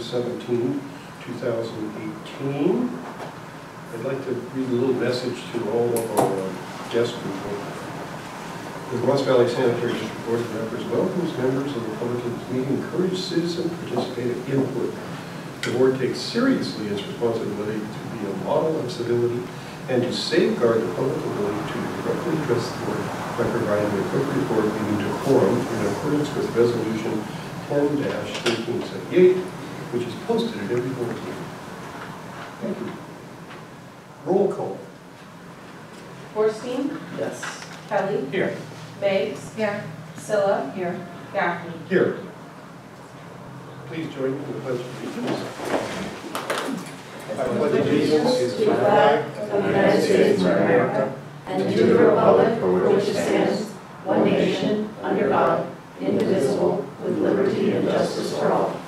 meeting 17, 2018. I'd like to read a little message to all of our uh, guest people. The Ross Valley Sanitary District Board of welcomes members of the public to this meeting, encourage citizen participative input. The board takes seriously its responsibility to be a model of civility and to safeguard the public ability to directly address the board by providing the appropriate board meeting decorum in accordance with Resolution 10-1378, which is posted at every board meeting. Thank you. Roll call. Boorstein, Yes. Kelly, Here. Bates. Here. Sylla. Here. Gaffney. Here. Please join me in the pledge of allegiance. I pledge allegiance to the flag of the United States of America and to the republic for which it stands, one nation, under God, indivisible, with liberty and justice for all.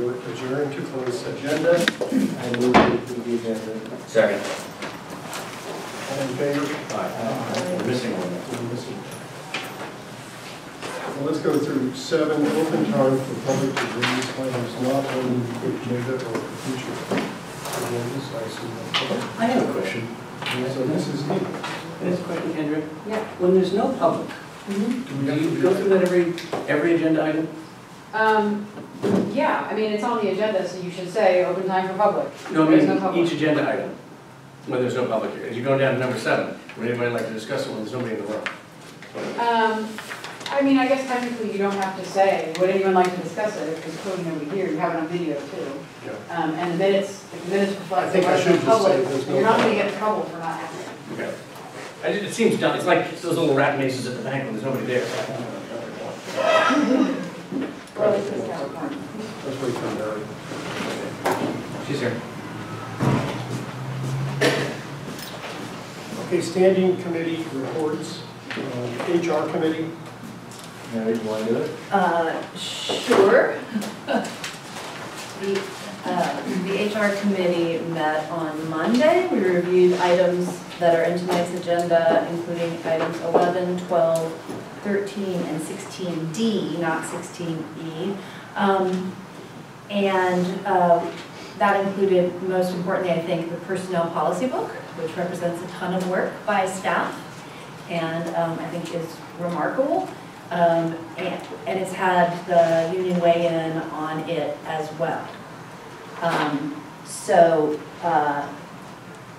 We will adjourn to close agenda. I move to approve the agenda. Second. All in favor? Aye. We're missing one. We're missing. Well, let's go through seven, open time for public to raise items not on the agenda or for future agendas. I see no I have a question. So this is me. This question, Kendra. Yeah. When there's no public, mm-hmm. Do we do you go through that every, every agenda item? Um, yeah, I mean, it's on the agenda, so you should say open time for public. No, I There's no mean, public. each agenda item, when there's no public. here. As you go down to number seven, would anybody like to discuss it when there's nobody in the room? Um, I mean, I guess technically you don't have to say, would anyone like to discuss it, if there's clearly nobody here, you have it on video too. Yeah. Um, and the minutes, if the minutes reflect. I think I there's should just say public, there's no You're not gonna get in trouble for not having it. Okay. I ju- It seems dumb, it's like those little rat mazes at the bank when there's nobody there. Well, it's just kind fun. Let's wait for Mary. She's here. Okay, standing committee reports, Um, HR committee, Mary, you want to do it? Uh, Sure. The, uh, the HR committee met on Monday. We reviewed items that are in tonight's agenda, including items 11, 12, 13, and 16D, not 16E. Um, And uh, that included, most importantly, I think, the personnel policy book, which represents a ton of work by staff, and um, I think is remarkable. Um, And and it's had the union weigh in on it as well. Um, So uh,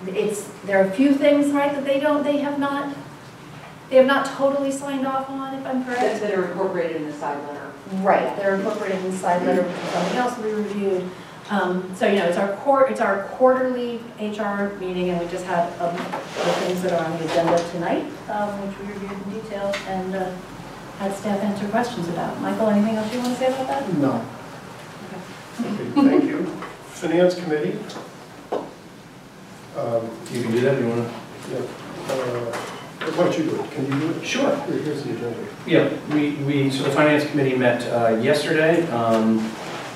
it's, there are a few things, right, that they don't, they have not, they have not totally signed off on, if I'm correct. that are incorporated in the side letter. Right, they're incorporated in the side letter, which is something else we reviewed. Um, So, you know, it's our quar, it's our quarterly HR meeting, and we just had um, the things that are on the agenda tonight, um, which we reviewed in detail, and uh, had staff answer questions about. Michael, anything else you want to say about that? No. Okay, thank you. Finance committee. Um, You can do that if you want to. yeah, uh, Why don't you do it? Can you do it? Sure. Here- Here's the agenda. Yeah, we, we, so the finance committee met uh, yesterday, um,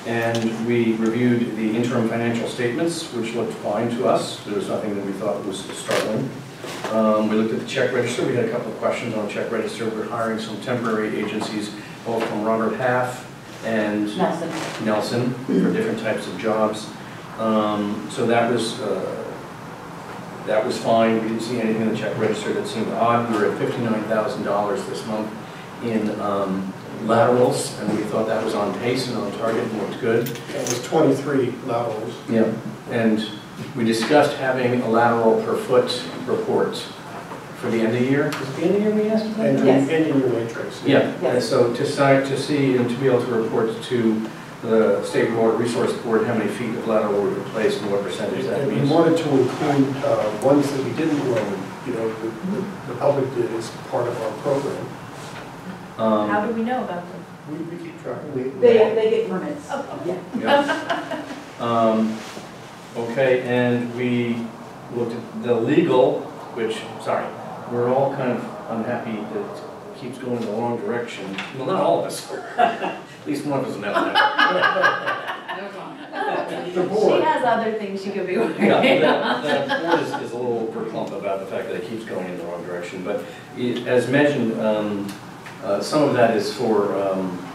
and we reviewed the interim financial statements, which looked fine to us. There was nothing that we thought was startling. Um, We looked at the check register, we had a couple of questions on the check register. We're hiring some temporary agencies, both from Robert Half and Nelson. Nelson for different types of jobs. Um, So that was, uh, that was fine, we didn't see anything in the check register that seemed odd. We were at fifty-nine thousand dollars this month in um, laterals, and we thought that was on pace and on target and looked good. That was 23 laterals. Yeah. And we discussed having a lateral per foot report for the end of the year. Is it the end of the year we asked for that? And Yes. ending your matrix. Yeah, and Yes. so to cite, to see and to be able to report to the State Water Resource Board how many feet of lateral were replaced and what percentage that And we wanted to include uh, ones that we didn't run, you know, the- the the public did as part of our program. How Um, do we know about them? We we keep track. we- They, they get permits. Oh, Yeah. yeah. Um, Okay, and we looked at the legal, which, sorry, we're all kind of unhappy that it keeps going in the wrong direction. Well, not all of us. At least one of us knows that. No comment. She has other things she could be working Yeah, on. the, the board is, is a little overcome about the fact that it keeps going in the wrong direction, but it, as mentioned, um, uh, some of that is for, um,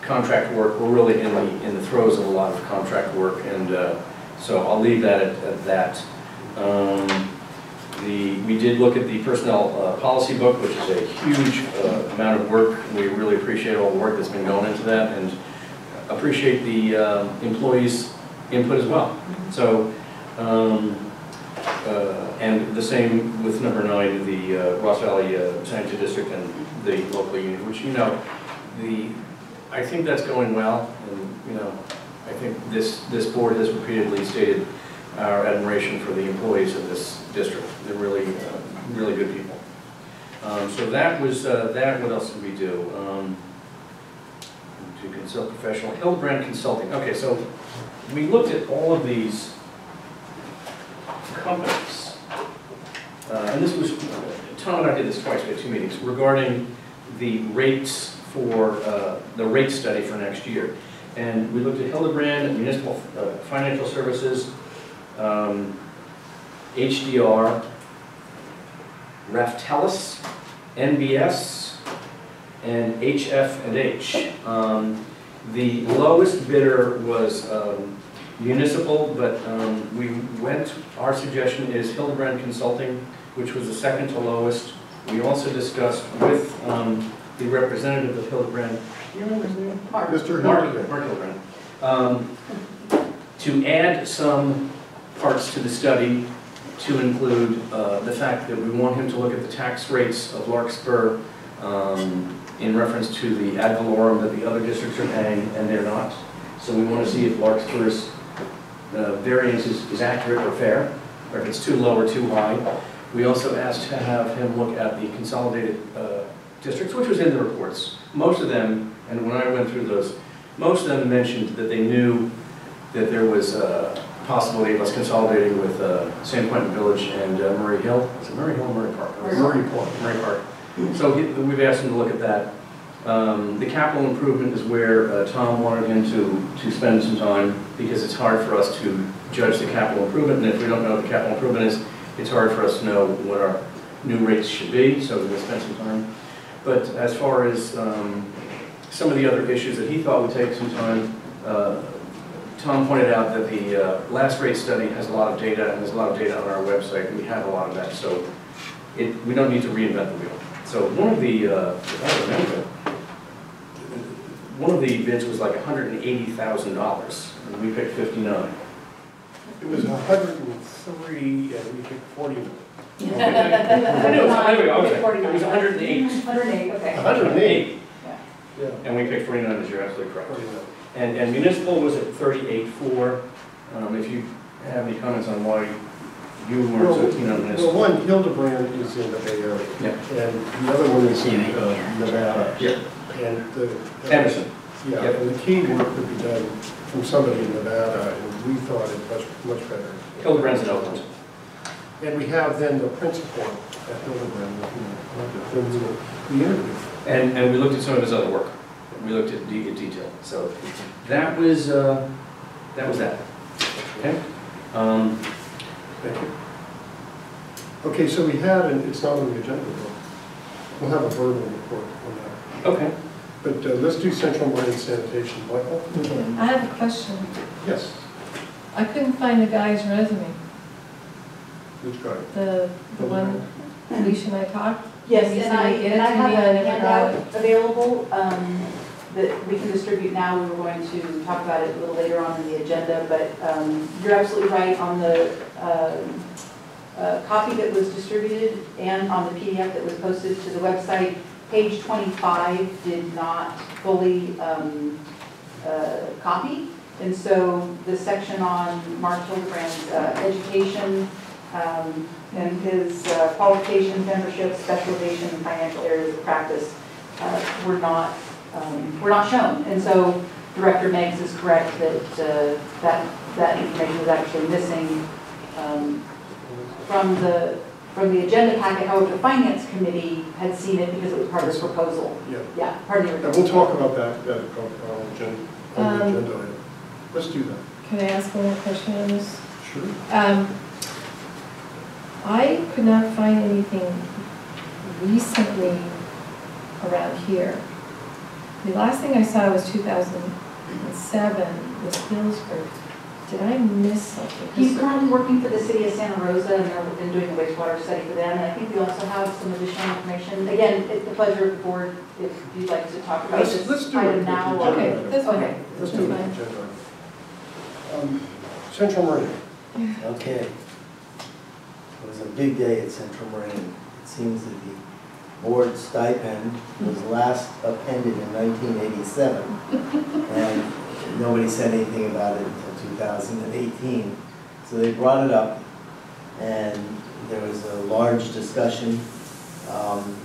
contract work, we're really in the, in the throes of a lot of contract work, and, uh, so I'll leave that at, at that. Um, the, we did look at the personnel, uh, policy book, which is a huge, uh, amount of work, we really appreciate all the work that's been going into that, and appreciate the, um, employees' input as well. So, um, uh, and the same with number nine, the uh, Ross Valley uh, Sanitary District and the local union, which, you know, the, I think that's going well, and, you know, I think this, this board has repeatedly stated our admiration for the employees of this district. They're really, uh, really good people. Um, So that was, uh, that, what else did we do? Um, To consult professional, Hildebrand Consulting, okay, so we looked at all of these companies. Uh, And this was, Tom and I did this twice, we had two meetings, regarding the rates for, uh, the rate study for next year. And we looked at Hildebrand, Municipal uh, Financial Services, um, HDR, Raftelis, NBS, and HF and H. Um, The lowest bidder was um, municipal, but um, we went, our suggestion is Hildebrand Consulting, which was the second to lowest. We also discussed with um, the representative of Hildebrand, you remember his name? Mark. Mr. Hildebrand. Mark Hildebrand. Um, To add some parts to the study to include uh, the fact that we want him to look at the tax rates of Larkspur um, in reference to the ad valorem that the other districts are paying, and they're not. So we want to see if Larkspur's uh, variance is is accurate or fair, or if it's too low or too high. We also asked to have him look at the consolidated uh, districts, which was in the reports. Most of them, and when I went through those, most of them mentioned that they knew that there was a possibility of us consolidating with uh, San Quentin Village and uh, Murray Hill. Is it Murray Hill or Murray Park? Murray Park. Murray Park. So he- we've asked him to look at that. Um, The capital improvement is where uh, Tom wanted him to, to spend some time, because it's hard for us to judge the capital improvement, and if we don't know what the capital improvement is, it's hard for us to know what our new rates should be, so we're gonna spend some time. But as far as um, some of the other issues that he thought would take some time, uh, Tom pointed out that the uh, last rate study has a lot of data, and there's a lot of data on our website, we have a lot of that, so it, we don't need to reinvent the wheel. So one of the, uh, if I remember, one of the bids was like hundred and eighty thousand dollars, and we picked fifty-nine. It was a hundred and three, and we picked forty-nine. Anyway, I was right. It was hundred and eight. Hundred and eight, A okay. hundred and eight? Yeah. Yeah. And we picked forty-nine, as you're absolutely correct. 49. And, and municipal was at thirty-eight four. Um, if you have any comments on why you weren't so keen on Well, one, Hildebrand is in the Bay Area. Yeah. And the other one is in uh, Nevada. Yeah. And the. Anderson. Yeah, Yep. and the key work could be done from somebody in Nevada, and we thought it much, much better. Hildebrand's in Oakland. And we have then the principal at Hildebrand, who, who we interviewed. And, and we looked at some of his other work. We looked at de- in detail. So that was, uh, that was that. Okay? Um, Thank you. Okay, so we had, and it's not on the agenda though, we'll have a verbal report on that. okay. But uh, let's do central Marin sanitation, Michael? I have a question. Yes, I couldn't find the guy's resume, which guy? the, the one Alicia and I talked. Yes, You and I, and I to have a and I never got handout available, um, that we can distribute now, we were going to talk about it a little later on in the agenda, but, um, you're absolutely right on the, um, uh, copy that was distributed and on the PDF that was posted to the website, page twenty-five did not fully, um, uh, copy, and so the section on Mark Hildebrand's, uh, education, um, and his uh, qualifications, membership, specialization, and financial areas of practice uh, were not, um, were not shown. And so Director Meigs is correct that uh, that, that information was actually missing um, from the, from the agenda packet. However, the Finance Committee had seen it because it was part of the proposal. Yeah, Yeah, part of the and we'll talk about that, that on on agenda, on the Um, agenda item. Let's do that. can I ask one more question on this? Sure. Um, I could not find anything recently around here. The last thing I saw was two thousand and seven, was Hillsburg. Did I miss something? He's currently working for the city of Santa Rosa, and they're been doing a wastewater study for them, and I think we also have some additional information. Again, it's the pleasure of the board, if you'd like to talk about Let's, this let's do it. item now. or- Okay, that's. Okay. Let's do it. That's agenda. Um, Central Marin. Okay. It was a big day at Central Marin. It seems that the board stipend was last appended in 1987, and nobody said anything about it until 2018. So they brought it up, and there was a large discussion, um,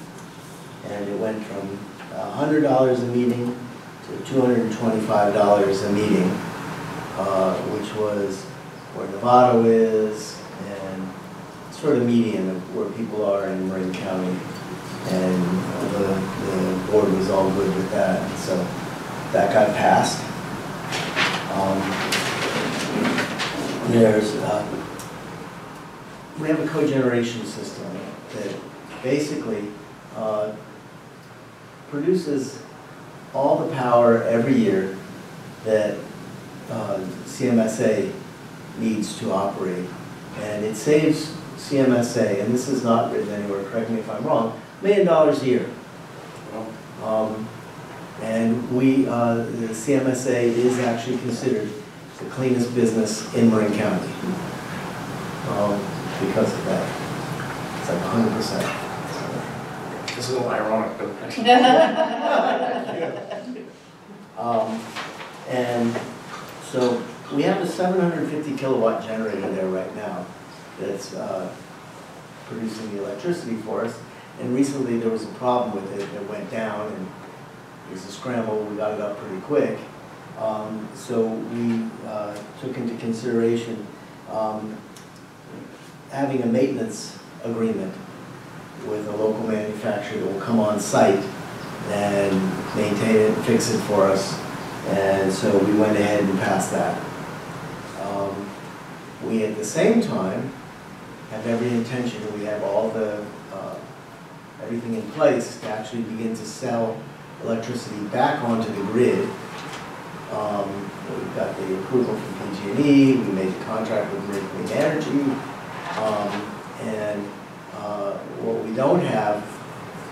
and it went from $100 a meeting to $225 a meeting, uh, which was where Novato is and sort of median of where people are in Marin County. And the, the board was all good with that, so that got passed. Um, There's, uh, we have a cogeneration system that basically uh, produces all the power every year that uh, CMSA needs to operate. And it saves CMSA, and this is not written anywhere, correct me if I'm wrong, million dollars a year. Um, And we, uh, the CMSA is actually considered the cleanest business in Marin County um, because of that. It's like hundred percent. This is a little ironic, but Um, And so we have a 750 kilowatt generator there right now that's uh, producing the electricity for us. And recently there was a problem with it, it went down and it was a scramble, we got it up pretty quick. Um, So we uh, took into consideration um, having a maintenance agreement with a local manufacturer that will come on site and maintain it, and fix it for us. And so we went ahead and passed that. Um, We, at the same time, have every intention, we have all the, uh, everything in place to actually begin to sell electricity back onto the grid. Um, We've got the approval from PG&E, we made the contract with Marin Clean Energy. Um, And uh, what we don't have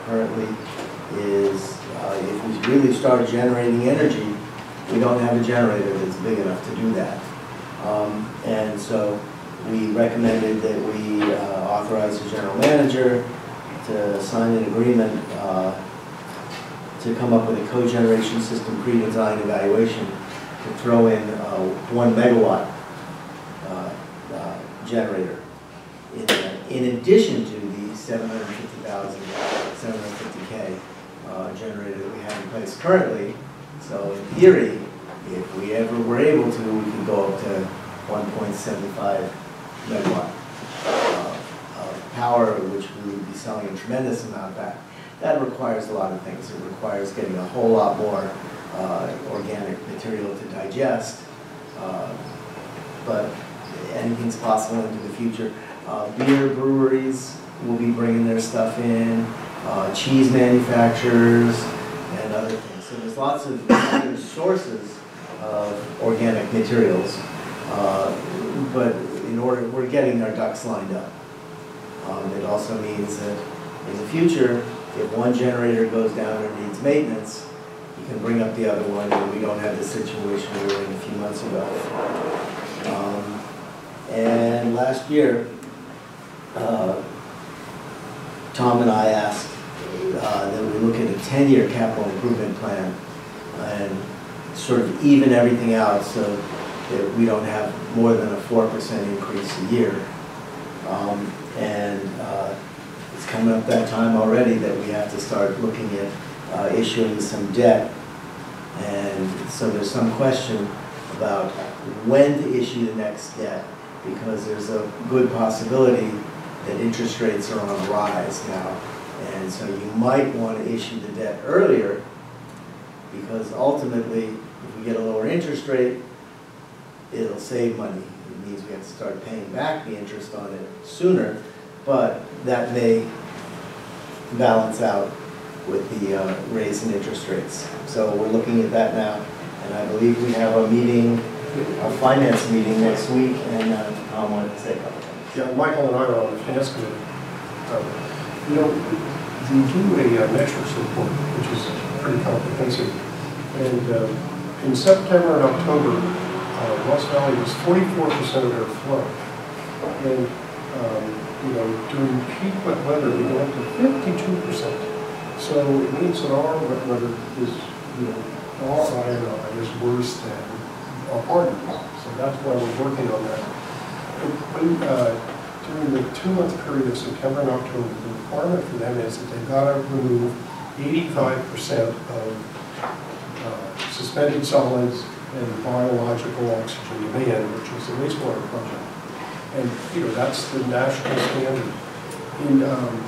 currently is, uh, if we really start generating energy, we don't have a generator that's big enough to do that. Um, And so we recommended that we uh, authorize the general manager to sign an agreement uh, to come up with a cogeneration system pre-design evaluation to throw in uh, one megawatt uh, uh, generator in in addition to the 750,000, 750K uh, generator that we have in place currently. So in theory, if we ever were able to, we could go up to 1.75 megawatt uh, power, which we would be selling a tremendous amount back. That requires a lot of things. It requires getting a whole lot more uh, organic material to digest. uh, But anything's possible into the future. Uh, Beer breweries will be bringing their stuff in, uh, cheese manufacturers, and other things. So there's lots of sources of organic materials. Uh, But in order, we're getting our ducks lined up. Um, It also means that in the future, if one generator goes down or needs maintenance, you can bring up the other one, and we don't have the situation we were in a few months ago. Um, And last year, uh, Tom and I asked uh, that we look at a 10-year capital improvement plan and sort of even everything out so that we don't have more than a 4% increase a year. Um, And uh, it's coming up that time already that we have to start looking at uh, issuing some debt. And so there's some question about when to issue the next debt, because there's a good possibility that interest rates are on a rise now. And so you might want to issue the debt earlier, because ultimately, if we get a lower interest rate, it'll save money. It means we have to start paying back the interest on it sooner, but that may balance out with the uh, raise in interest rates. So we're looking at that now, and I believe we have a meeting, a finance meeting next week, and uh, Tom wanted to say a couple things. Yeah, Michael and I are on the finance committee. Um, You know, we do a uh, metrics report, which is pretty comprehensive. And um, in September and October, uh, Ross Valley was forty-four percent of their flow. And, um, you know, during peak wet weather, we go up to fifty-two percent. So it means that our wet weather is, you know, our I&I is worse than our partners. So that's why we're working on that. When, uh, during the two-month period of September and October, the requirement for them is that they've got to remove eighty-five percent of uh, suspended solids and biological oxygen demand, which is the wastewater project. And, you know, that's the national standard. In, um,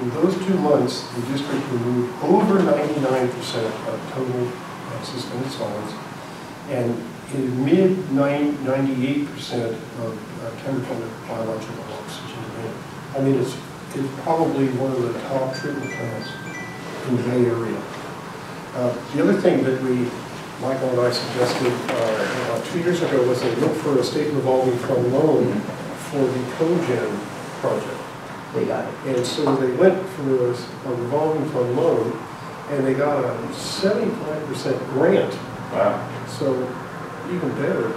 in those two months, the district removed over ninety-nine percent of total uh, suspended solids and in mid ninety-eight percent of uh, chemical biological oxygen demand. I mean, it's, it's probably one of the top treatment plants in the Bay Area. Uh, The other thing that we, Michael and I suggested uh, about two years ago was to look for a state revolving fund loan for the cogen project. They got it. And so they went for a revolving fund loan, and they got a seventy-five percent grant Wow. so even better,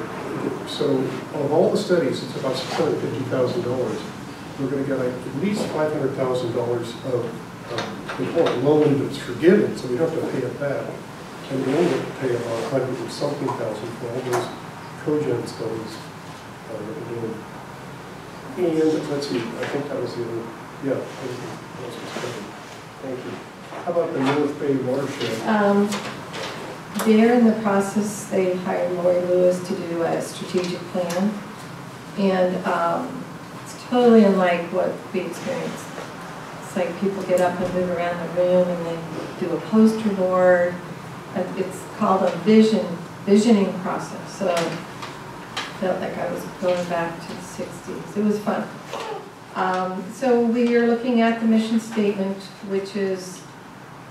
so of all the studies, it's about six hundred fifty thousand dollars. We're gonna get at least five hundred thousand dollars of, we loan that's forgiven, so we don't have to pay it back. And we only have to pay about a hundred and something thousand for all those cogen studies uh, that we're doing. And, let's see, I think that was the other, yeah, thank you. That's what's covered. Thank you. How about the North Bay watershed? Um, They're in the process, they hired Lori Lewis to do a strategic plan. And um, it's totally unlike what we experienced. It's like people get up and move around the room and then do a poster board. It's called a vision, visioning process. So felt like I was going back to the sixties. It was fun. Um, So we are looking at the mission statement, which is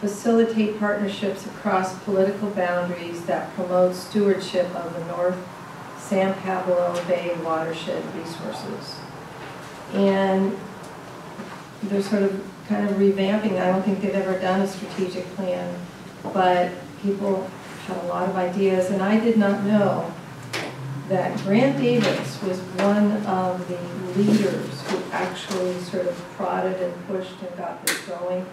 facilitate partnerships across political boundaries that promote stewardship of the North San Pablo Bay watershed resources. And they're sort of kind of revamping, I don't think they've ever done a strategic plan, but people had a lot of ideas, and I did not know that Grant Davis was one of the leaders who actually sort of prodded and pushed and got this going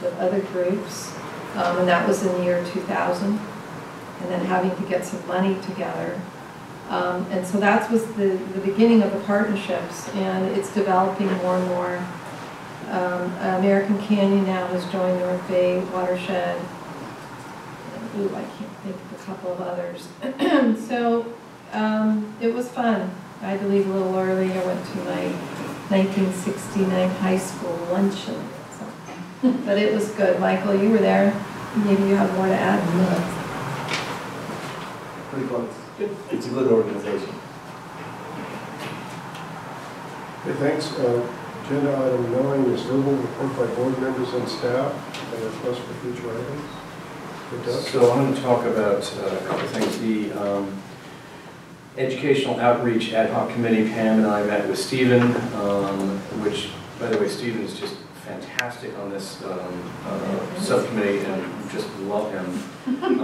with other groups, um, and that was in the year 2000, and then having to get some money together. Um, And so that was the, the beginning of the partnerships, and it's developing more and more. Um, American Canyon now has joined North Bay Watershed. Ooh, I can't think of a couple of others. So um, it was fun. I had to leave a little early. I went to my 1969 high school luncheon. so. But it was good. Michael, you were there. Maybe you have more to add. Pretty close. It's a good organization. Okay, thanks. Uh, Agenda item nine is verbal report by board members and staff and request for future items. So I want to talk about uh, a couple of things. The um, Educational Outreach Ad Hoc Committee, Pam and I met with Stephen, um, which, by the way, Stephen is just fantastic on this um, uh, subcommittee, and just love him. Um,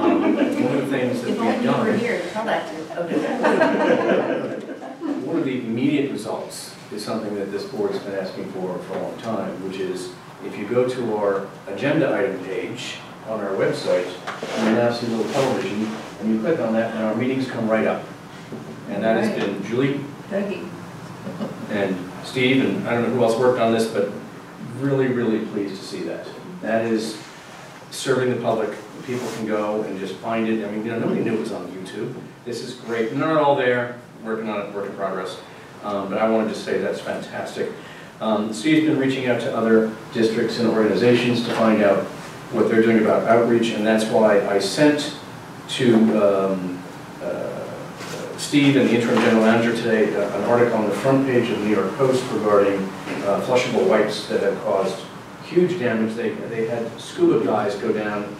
One of the things that If we've were done, here to tell that to Odette. one of the immediate results is something that this board has been asking for for a long time, which is if you go to our agenda item page on our website, and you now see a little television, and you click on that, and our meetings come right up. And that has been Julie and Steve, and I don't know who else worked on this, but really, really pleased to see that. That is serving the public. People can go and just find it. I mean, you know, nobody knew it was on YouTube. This is great. They're not all there, working on it, work in progress. Um, But I wanted to say that's fantastic. Um, Steve's been reaching out to other districts and organizations to find out what they're doing about outreach, and that's why I sent to um, uh, Steve and the interim general manager today, uh, an article on the front page of the New York Post regarding uh, flushable wipes that have caused huge damage. They, they had scuba guys go down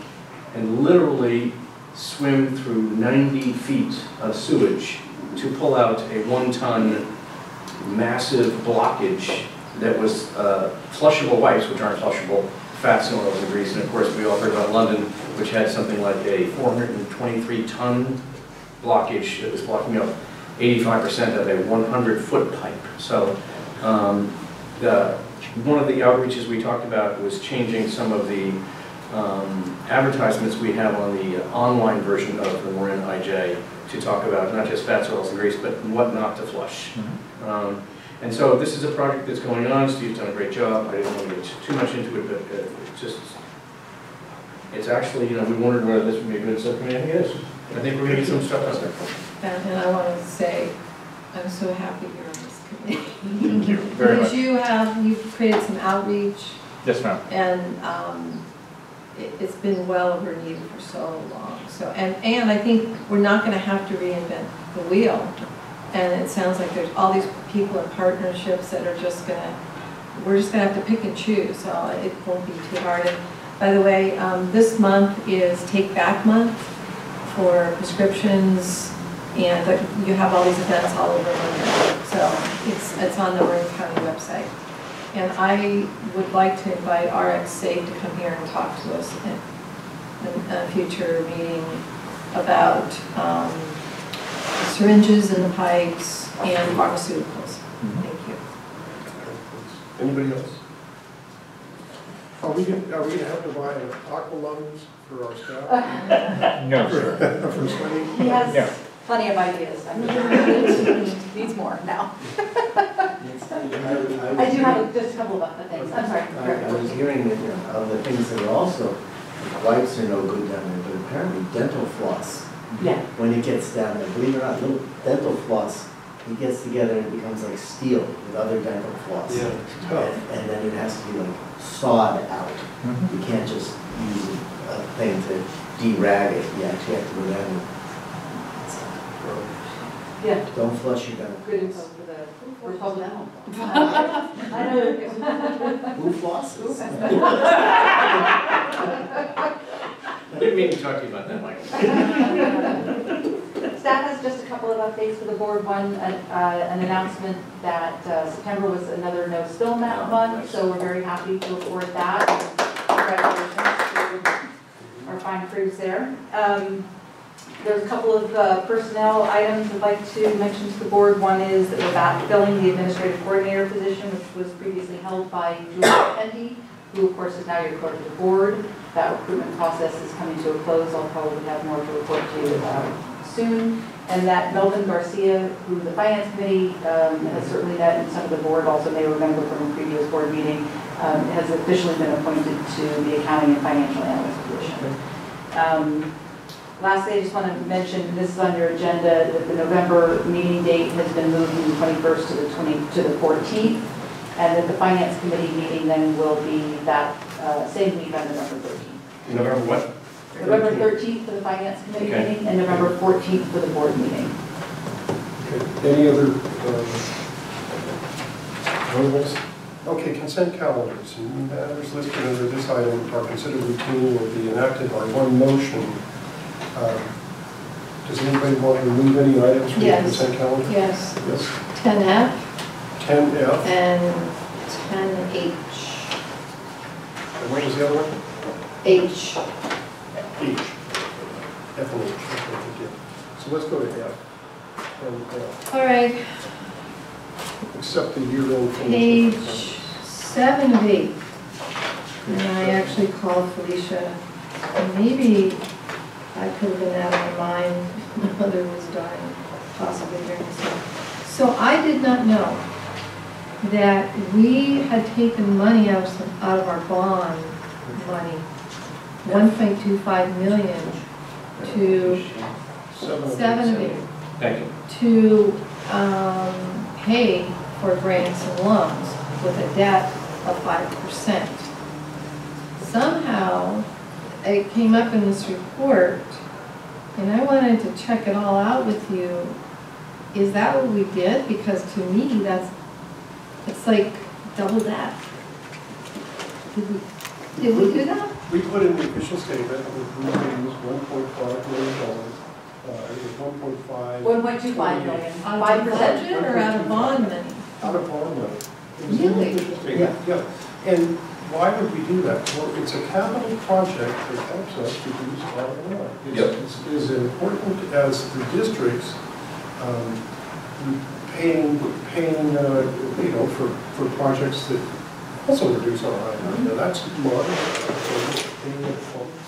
and literally swim through 90 feet of sewage to pull out a one-ton massive blockage that was uh, flushable wipes, which aren't flushable, fats and oils and grease. And of course, we all heard about London, which had something like a 423-ton blockage that was blocking up 85% of a 100-foot pipe. So um, the, one of the outreaches we talked about was changing some of the um, advertisements we have on the online version of the Marin IJ to talk about not just fats, oils, and grease, but what not to flush. Um, And so this is a project that's going on, Steve's done a great job, I didn't want to get too much into it, but uh, it's just, it's actually, you know, we wondered whether this would be a good subcommittee, I think it is. I think we're gonna get some stuff out there. And, and I want to say, I'm so happy you're on this committee. Thank you very Because much. you have, you've created some outreach, Yes, ma'am. and, um, it, it's been well over needed for so long. So, and, and I think we're not gonna have to reinvent the wheel. And it sounds like there's all these people and partnerships that are just gonna, we're just gonna have to pick and choose, so it won't be too hard. And by the way, um, this month is Take Back Month for prescriptions, and you have all these events all over London. So it's, it's on the Marin County website. And I would like to invite RX Safe to come here and talk to us in, in a future meeting about, um, syringes and the pipes and pharmaceuticals. Mm-hmm. Thank you. Anybody else? Are we, gonna- are we gonna have to buy aqua lungs for our staff? No, sir. For swimming? He Yeah. has plenty of ideas. I'm sure he needs more now. I do have just a couple of other things. I'm sorry. I I was hearing that, you know, of the things that are also, wipes are no good down there, but apparently dental floss, Yeah. when it gets down there, believe it or not, little dental floss, it gets together and it becomes like steel with other dental floss. Yeah. And, and then it has to be like sawed out. Mhm. You can't just use a thing to de-rag it, you actually have to go down and. Yeah. Don't flush your dental. Good info for the, for public. I know. Who flosses? I didn't mean to talk to you about that, Michael. Staff has just a couple of updates for the board. One, an uh, an announcement that uh, September was another no spill mat Oh, month, so we're very happy to report that. Congratulations to our fine crews there. Um, There's a couple of uh, personnel items I'd like to mention to the board. One is that we're backfilling the administrative coordinator position, which was previously held by Julia Pendy, who of course is now your clerk of the board. That recruitment process is coming to a close. I'll probably have more to report to you uh, soon. And that Melvin Garcia, who the finance committee um, has certainly met, and some of the board also may remember from a previous board meeting, um, has officially been appointed to the accounting and financial analyst position. Um, Lastly, I just want to mention, this is on your agenda, that the November meeting date has been moved from the 21st to the 20, to the 14th, and that the finance committee meeting then will be that uh, same week on November 13th. November what? November 13th for the finance committee Okay. meeting, and November 14th for the board meeting. Okay, Any other, um, notables? Okay, consent calendars, matters listed under this item are considered routine and will be enacted by one motion. Um, Does anybody want to remove any items from the Yes. consent calendar? Yes, Yes. ten F Ten F, and ten H. and what was the other one? H. H. F and H, okay, thank you. So let's go to F. And F, All right, accept the year-end financial. page seven of eight. And I actually called Felicia, maybe I could have been out of my mind, my mother was dying, possibly during this time. So I did not know that we had taken money out of, some- out of our bond money, one point two five million, to Seven of seven of eight. eight. Thank you. to um, pay for grants and loans with a debt of five percent. Somehow, it came up in this report, and I wanted to check it all out with you, is that what we did? Because to me, that's, it's like double that. Did we, did we do that? We put in the official statement that we were going one point five million dollars. Uh, it was one point five. One point two five million, Out five of percent. budget or out of bond money? Out of bond money. It was in the Really? official statement, Yeah, and why would we do that? Well, it's a capital project that helps us reduce our line. Yep. It's as important as the districts, um, paying, paying, uh, you know, for, for projects that also reduce our line. Now, that's my, opinion of.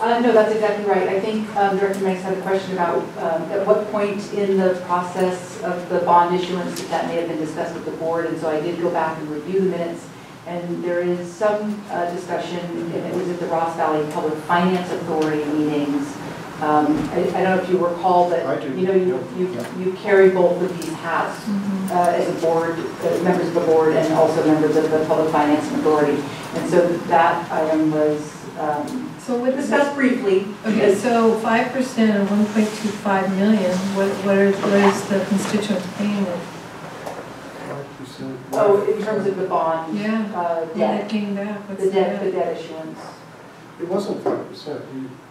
Uh, no, that's exactly right. I think um, Director Manx had a question about um, at what point in the process of the bond issuance that that may have been discussed with the board, and so I did go back and review the minutes, and there is some uh, discussion, and it was at the Ross Valley Public Finance Authority meetings. Um, I I don't know if you recall, but, I do, you know, you, you you carry both of these hats Mm-hmm. uh, as a board, uh, members of the board, and also members of the Public Finance Authority. And so that item was um, So what is discussed that? briefly. Okay, so five percent of one point two five million, what, what are, what is the constituent paying it? Five percent. Oh, in terms of the bond, Yeah, uh, what are debt, they paying back? What's the the debt, the debt? debt issuance. It wasn't five percent.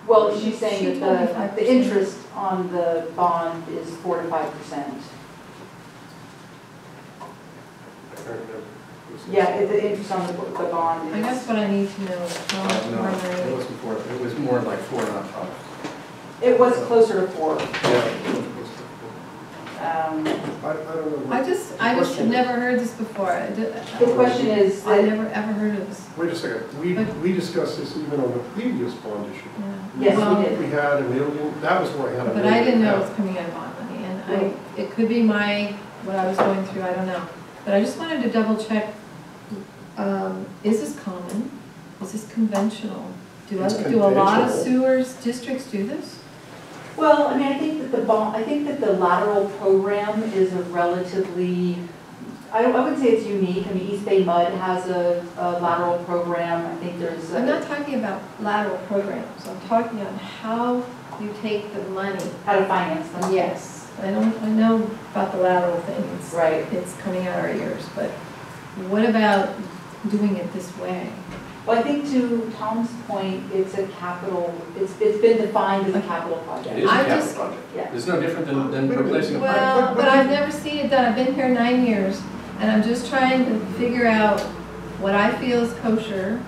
Well, she's saying She that the, the interest on the bond is four to five percent. I can't. Yeah, it- the interest on the, the bond I is. guess what I need to know is how much Uh, No, it money. wasn't four, it was more like four, not five. It was closer to four. Yeah. Um, I, I don't know. I just, I just had never heard this before. I did- The question is, I that- never, ever heard of this. Wait a second, we, we discussed this even on the previous bond issue. Yeah. Yes, we Well, did. We had a million, that was where I had a But million. I didn't know it was coming out of bond money, and I, it could be my, what I was going through, I don't know. But I just wanted to double check, um, is this common? Is this conventional? Do, It's other- do a lot of conventional. sewers districts do this? Well, I mean, I think that the bond, I think that the lateral program is a relatively, I I wouldn't say it's unique. I mean, East Bay MUD has a, a lateral program. I think there's. I'm not talking about lateral programs, I'm talking about how you take the money. How to finance them. Yes, I don't, I know about the lateral thing, it's, Right. it's coming out our ears, but what about doing it this way? Well, I think to Tom's point, it's a capital, it's, it's been defined as a capital project. It is a I capital just- project. Yeah. It's no different than, than replacing a pipe. Well, but I've never seen it done, I've been here nine years, and I'm just trying to figure out what I feel is kosher,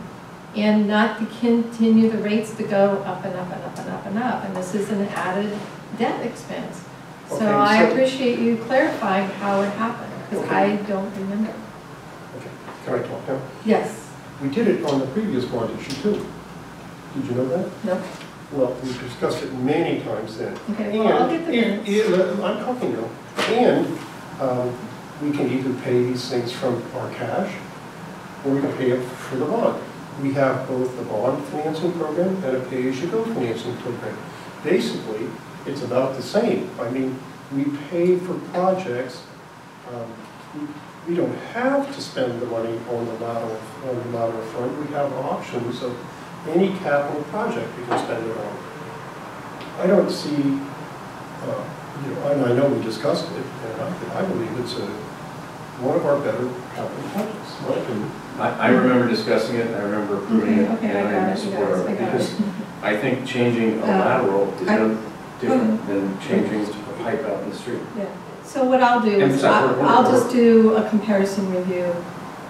and not to continue the rates to go up and up and up and up and up, and this is an added debt expense. So Okay, I so- appreciate you clarifying how it happened, because Okay. I don't remember. Okay, Can I talk now? Yes, We did it on the previous bond issue too. Did you know that? no, Well, we've discussed it many times then. okay, well, I'll get the And- minutes. and- I'm talking now. And um, we can either pay these things from our cash, or we can pay it for the bond. We have both the bond financing program and a pay-as-you-go financing program. Basically, it's about the same. I mean, we pay for projects, um, we- we don't have to spend the money on the lateral, on the lateral front. We have options of any capital project we can spend it on. I don't see, uh, you know, and I know we discussed it, and I, I believe it's a, one of our better capital projects, in my. I, I remember discussing it, and I remember approving it, Okay, I and got I'm in it, support guys, I it. Because. I think changing a Uh, lateral is I- no different than changing a pipe out in the street. So what I'll do is, I'll I'll just do a comparison review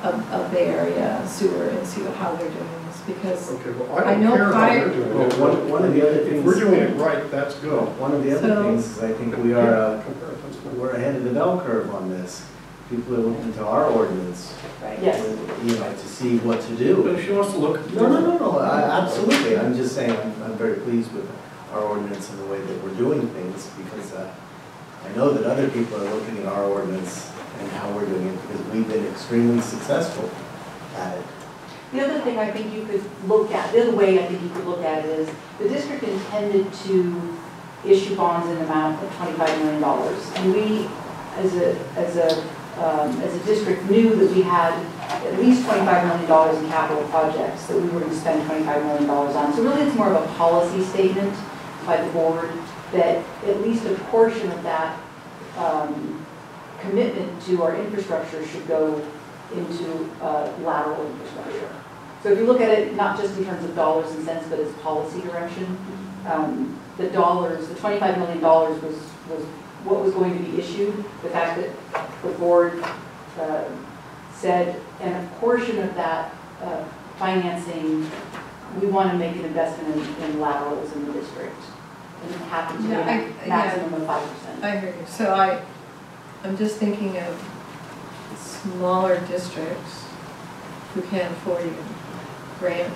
of, of Bay Area sewer and see how they're doing this, because Okay, well, I I don't know care how prior- they're doing Well, it. one, one of the other If we're doing it right, that's good. Well, one of the other So- things is I think we are, uh, Comparisons. we're ahead of the bell curve on this. People are looking to our ordinance, right? Yes. you know, to see what to do. But do. if she wants to look. No, no, no, no, I- absolutely, I'm just saying, I'm, I'm very pleased with our ordinance and the way that we're doing things, because, uh, I know that other people are looking at our ordinance and how we're doing it, because we've been extremely successful at it. The other thing I think you could look at, the other way I think you could look at it is, the district intended to issue bonds in the amount of twenty-five million dollars. And we, as a, as a, um, as a district, knew that we had at least twenty-five million dollars in capital projects that we were gonna spend twenty-five million dollars on. So really, it's more of a policy statement by the board that at least a portion of that um, commitment to our infrastructure should go into uh, lateral infrastructure. So if you look at it, not just in terms of dollars and cents, but as policy direction, um, the dollars, the $25 million was, was what was going to be issued. The fact that the board uh, said, and a portion of that uh, financing, we want to make an investment in in laterals in the district. And it happened to be Yeah, I- a yeah. maximum of 5%. I hear you. So I, I'm just thinking of smaller districts who can't afford even grant,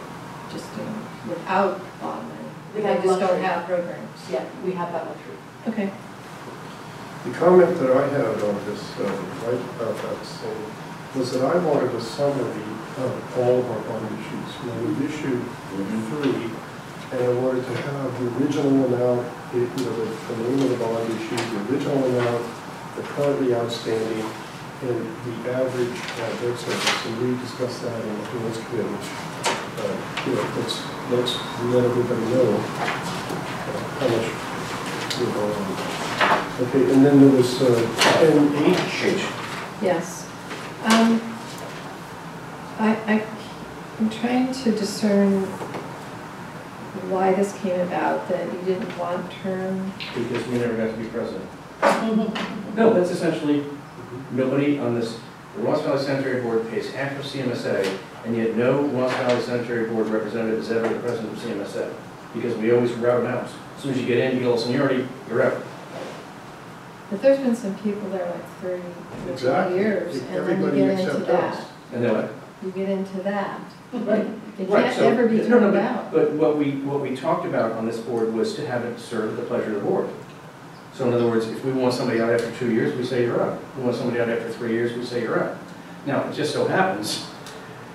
just, you know, without bond money. They They have just don't luxury. have programs. Yeah, we have that luxury. Okay. The comment that I had on this, uh, right about that thing, was that I wanted a summary of all of our bond issues. When know, we issued three, and I wanted to have the original amount, you know, the the name of the bond issue, the original amount, the currently outstanding, and the average uh, debt service, and we discussed that in the finance committee. Uh, You know, let's, let's let everybody know uh, how much we're borrowing. Okay, and then there was uh, ten H. Yes. Um, I, I, I'm trying to discern why this came about, that you didn't want term. Because we never got to be president. No, that's essentially, nobody on this, the Ross Valley Sanitary Board pays half of CMSA, and yet no Ross Valley Sanitary Board representative is ever the president of CMSA, because we always route them out. As soon as you get in, you get a little seniority, you're out. But there's been some people there like thirty, forty Exactly. years, and then you Everybody get into except that. And then what? You get into that. Right. They Right, can't so- ever be no, no, but- out. But what we, what we talked about on this board was to have it serve the pleasure of the board. So in other words, if we want somebody out after two years, we say you're up. If we want somebody out after three years, we say you're up. Now, it just so happens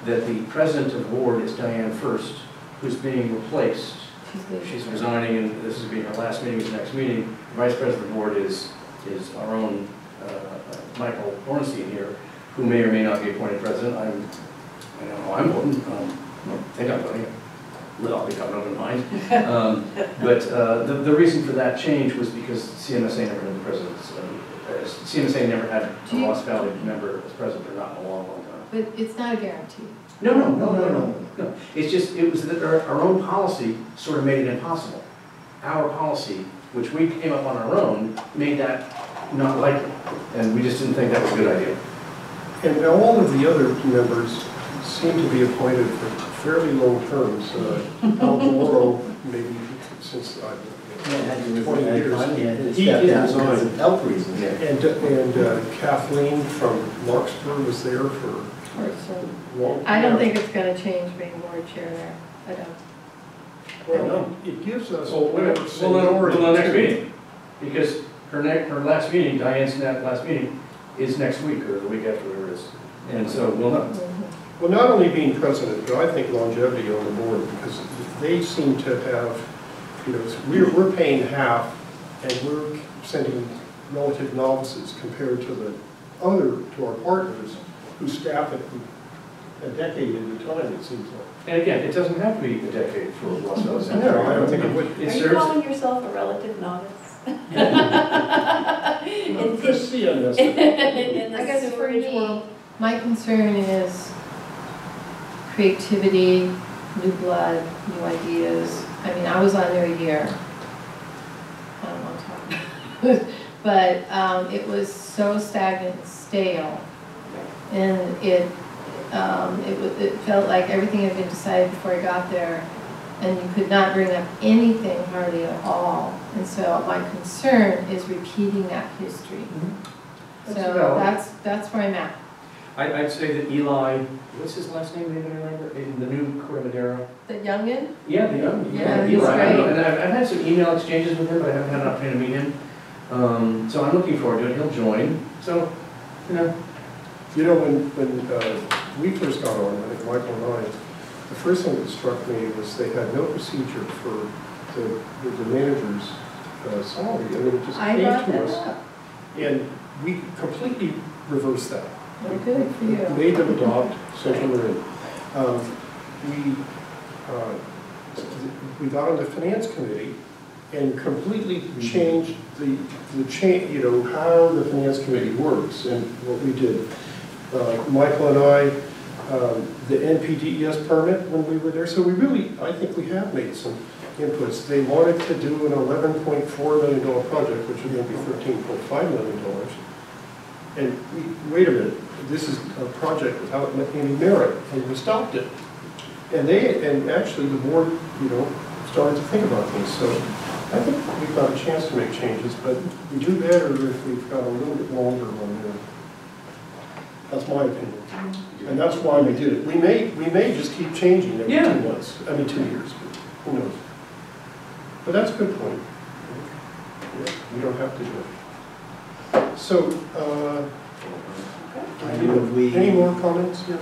that the president of the board is Diane Furst, who's being replaced. She's leaving. She's resigning, and this is being her last meeting, is next meeting. The Vice president of the board is, is our own uh, uh, Michael Boorstein here, who may or may not be appointed president. I'm, I don't know, I'm voting, um, think I'm voting. Well, I'll become an open mind. Um, But uh, the, the reason for that change was because CMSA never had the president. uh, CMSA never had Do a you- Ross Valley member as president for not a long, long time. But it's not a guarantee. No, no, no, no, no, no. It's just, it was that our, our own policy sort of made it impossible. Our policy, which we came up on our own, made that not likely. And we just didn't think that was a good idea. And all of the other members seem to be appointed for fairly long terms. Uh, Al Boro, maybe since, I don't know, 20 years. He He did down resign. health reasons. And, and uh, Kathleen from Larkspur was there for Or so. long. I don't think it's gonna change being board chair there. I don't. Well, it gives us. Well, wait a minute. Well, then, well, the next meeting, because her next, her last meeting, Diane's na- last meeting is next week or the week after, whatever it is. And so we'll know. Well, not only being president, but I think longevity on the board, because they seem to have, you know, we're, we're paying half, and we're sending relative novices compared to the other, to our partners, who staff it a decade at a time, it seems like. And again, it doesn't have to be a decade for Los Angeles. No, I don't think it would. It Are you serves, calling yourself a relative novice? In- Just see on this. in I the guess for sewerage me, world? my concern is creativity, new blood, new ideas. I mean, I was on there a year. I don't want to talk. But um, it was so stagnant and stale. And it, um, it it felt like everything had been decided before I got there. And you could not bring up anything hardly at all. And so my concern is repeating that history. So That's valid. that's, that's where I'm at. I, I'd say that Eli, what's his last name, anybody remember, in the new Corte The youngin? Yeah, the young, Yeah, yeah, he's Eli. I know, great. And I've, I've had some email exchanges with him, but I haven't had an opportunity to meet him. Um, so I'm looking forward to it, he'll join, so, you know, You know, when, when uh, we first got on, I think Michael and I, the first thing that struck me was they had no procedure for the, the the manager's uh, salary. I mean, it just I came brought to that us. up. And we completely reversed that. Well, good for you. Made them adopt Central Marin. Um, We, uh, we got on the finance committee, and completely changed the, the cha, you know, how the finance committee works and what we did. Uh, Michael and I, um, the NPDES permit when we were there, so we really, I think we have made some inputs. They wanted to do an eleven point four million dollar project, which is gonna be thirteen point five million dollars. And we, wait a minute, this is a project without any merit, and we stopped it. And they, and actually the board, you know, started to think about this. so I think we've got a chance to make changes, but we do better if we've got a little bit longer on there. That's my opinion. And that's why we did it. We may, we may just keep changing every Yeah. two months, I mean, two years, but who knows? But that's a good point. Yeah, We don't have to do it. So, uh, We. any more comments here?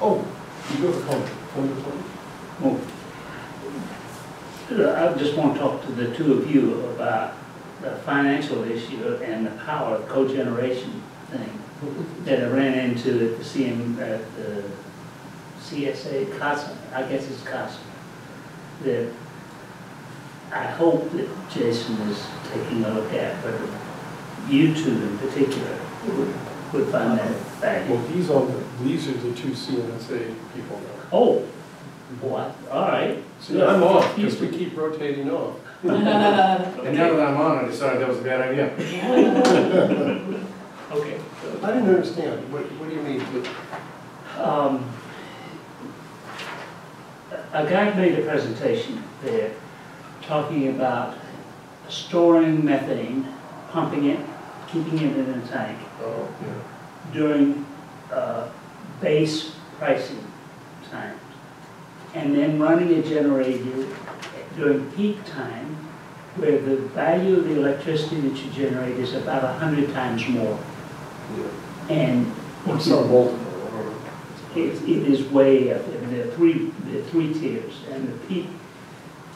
Oh, you go a comment. Well, I just want to talk to the two of you about the financial issue and the power of cogeneration thing that I ran into at the CM, at the CSA, CASA, I guess it's CASA. That I hope that Jason is taking a look at, but you two in particular would, would find that valuable. Well, he's on, the- these are the two CMSA people now. Oh, boy, all right. See, I'm off, because we keep rotating off. And now that I'm on, I decided that was a bad idea. Okay. I didn't understand, what, what do you mean? Um, A guy made a presentation there talking about storing methane, pumping it, keeping it in a tank Oh, yeah. during uh, base pricing times. And then running a generator during peak time where the value of the electricity that you generate is about a hundred times more. And Or some multiple, or, It, it is way up there, there are three, there are three tiers, and the peak,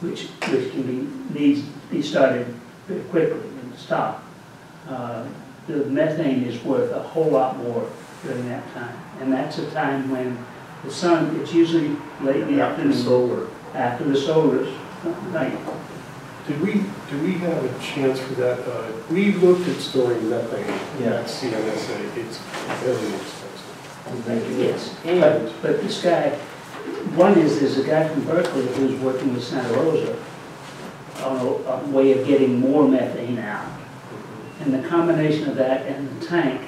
which, which can be, needs, be started very quickly and stop. Uh, The methane is worth a whole lot more during that time, and that's a time when the sun, it's usually late in the after afternoon, solar. after the solars, night. Did we, do we have a chance for that? Uh, We looked at storing methane Yeah. at CMSA, it's very expensive. Yes, and, but this guy, one is, there's a guy from Berkeley who's working with Santa Rosa on a, a way of getting more methane out. And the combination of that and the tank,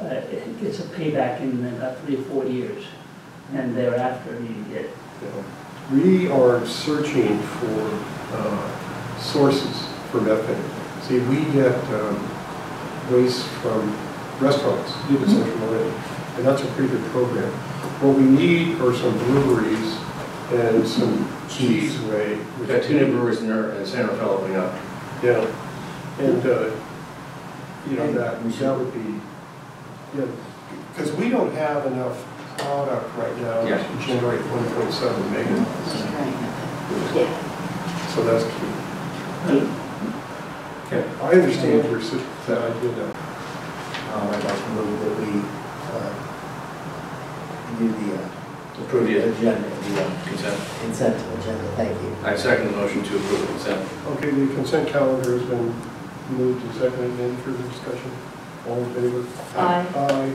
uh, it gets a payback in about three or four years. And thereafter, you get, Yeah. We are searching for uh, sources for methane. See, we get um, waste from restaurants, even Central Marin, and that's a pretty good program. What we need are some breweries and some cheese whey. We've got two new breweries in there, in San Rafael opening up. Yeah, and, uh, you know, that, that would be, yeah, because we don't have enough product right now Yeah. to generate one point seven megawatts, so that's key. Okay. I understand your, si- that idea now. Um, I'd like to move that we, uh, do the, uh, Approve the agenda, the uh, consent. consent agenda, thank you. I second the motion to approve the consent. Okay, the consent calendar has been moved and seconded, any further discussion? All in favor? Aye. Aye,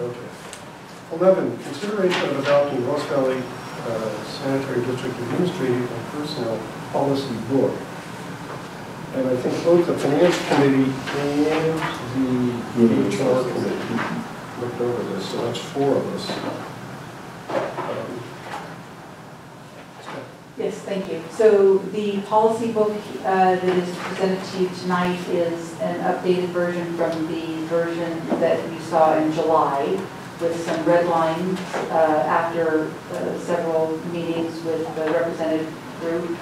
okay. Eleven, consideration of adopting Ross Valley uh, Sanitary District Administrative and Personnel Policy Book. And I think both the Finance Committee and the HR Committee looked over this, so that's four of us. Um, Yes, thank you. So the policy book uh, that is presented to you tonight is an updated version from the version that you saw in July with some red lines uh, after uh, several meetings with the representative group.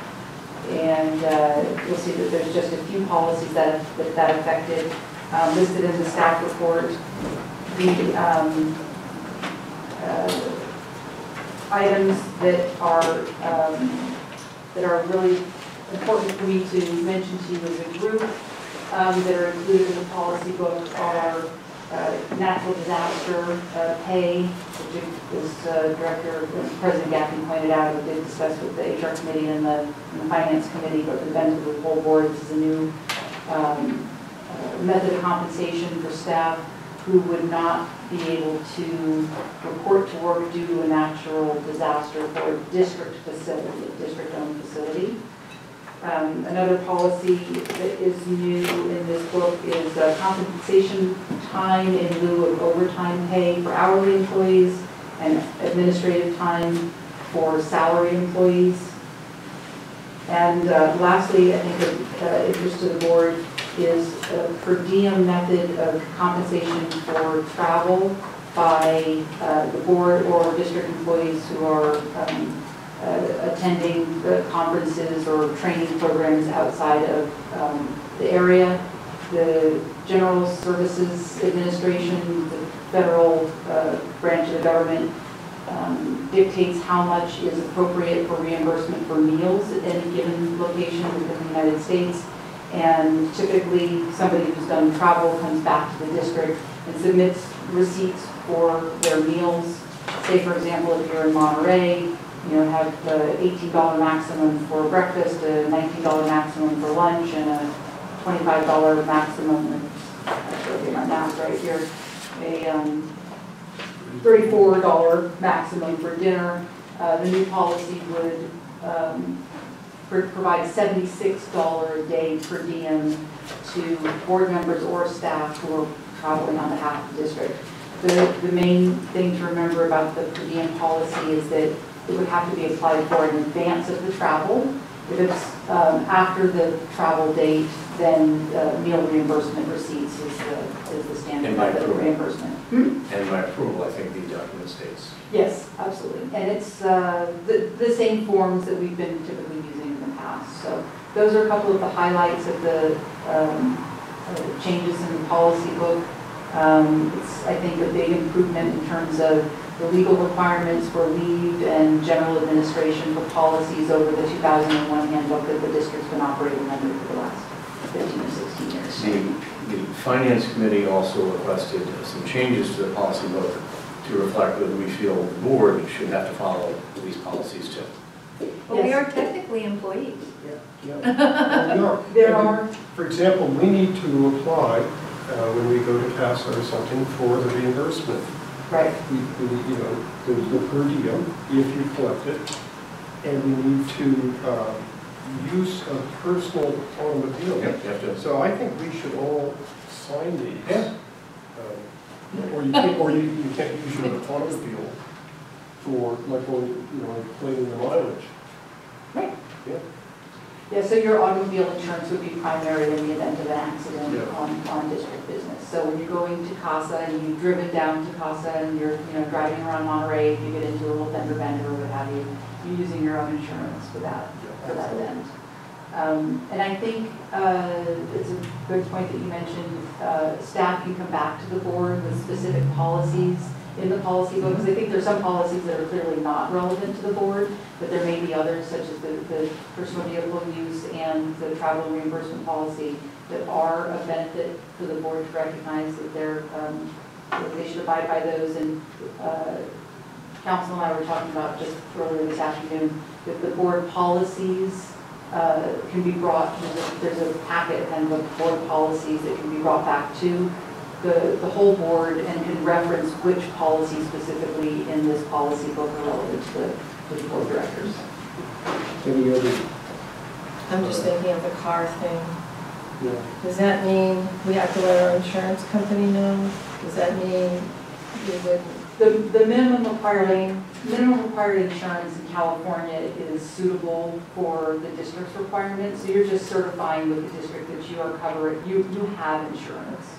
And uh, you'll see that there's just a few policies that that that affected, uh, listed in the staff report. The um, uh, items that are, um, that are really important for me to mention to you as a group, um, that are included in the policy book are uh, natural disaster uh, pay, which is uh, Director, President Gaffney pointed out, we did discuss with the HR committee and the and the finance committee, but the benefit of the whole board, this is a new um, uh, method of compensation for staff who would not be able to report to work due to a natural disaster for a district facility, a district-owned facility. Um, Another policy that is new in this book is uh, compensation time in lieu of overtime pay for hourly employees and administrative time for salary employees. And uh, lastly, I think of uh, interest to the board is a per diem method of compensation for travel by uh, the board or district employees who are um, uh, attending the conferences or training programs outside of um, the area. The General Services Administration, the federal uh, branch of the government, um, dictates how much is appropriate for reimbursement for meals at any given location within the United States. And typically, somebody who's done travel comes back to the district and submits receipts for their meals. Say, for example, if you're in Monterey, you know, have the eighteen dollar maximum for breakfast, a nineteen dollar maximum for lunch, and a twenty-five dollar maximum, actually, get my math right here, a, um, thirty-four dollar maximum for dinner. Uh, the new policy would, um, pro- provide seventy-six dollar a day per diem to board members or staff who are traveling on behalf of the district. The, the main thing to remember about the per diem policy is that it would have to be applied for in advance of the travel. If it's um, after the travel date, then uh, meal reimbursement receipts is the, is the standard And by method of approval. reimbursement. Hmm? And by approval, I think the document states. Yes, absolutely. And it's uh, the, the same forms that we've been typically past. So those are a couple of the highlights of the um, uh, changes in the policy book. Um, It's, I think, a big improvement in terms of the legal requirements for leave and general administration for policies over the 2001 handbook that the district's been operating under for the last 15 or 16 years. The, the finance committee also requested some changes to the policy book to reflect that we feel the board should have to follow these policies too. But we Yes. are technically employees. Yeah. Well, we are. There are, For example, we need to apply uh, when we go to CASA or something for the reimbursement. right, We, we, you know, there's the per diem if you collect it, and we need to, uh, use of personal automobile. Yep, you have to. So I think we should all sign these. Yeah. Um, Or you can't, or you, you can't use your automobile for, like, you know, like claiming the mileage. Right. Yeah. Yeah, so your automobile insurance would be primary in the event of an accident Yeah. on, on district business. So when you're going to CASA and you've driven down to CASA and you're, you know, driving around Monterey, if you get into a little fender bender or what have you, you're using your own insurance for that, for that event. Um, And I think uh, it's a good point that you mentioned, uh, staff can come back to the board with specific policies in the policy book, because I think there's some policies that are clearly not relevant to the board, but there may be others, such as the, the personal vehicle use and the travel reimbursement policy, that are a benefit for the board to recognize that they're, um, that they should abide by those. And uh, council and I were talking about just earlier this afternoon, that the board policies uh, can be brought, there's a, there's a packet and of board policies that can be brought back to the, the whole board and can reference which policy specifically in this policy book are relevant to the, to the board directors. Any other, I'm just thinking of the car thing. yeah. Does that mean we have to let our insurance company know? Does that mean we would, The, the minimum required, minimum required insurance in California is suitable for the district's requirements. So you're just certifying with the district that you are covered, you, you have insurance.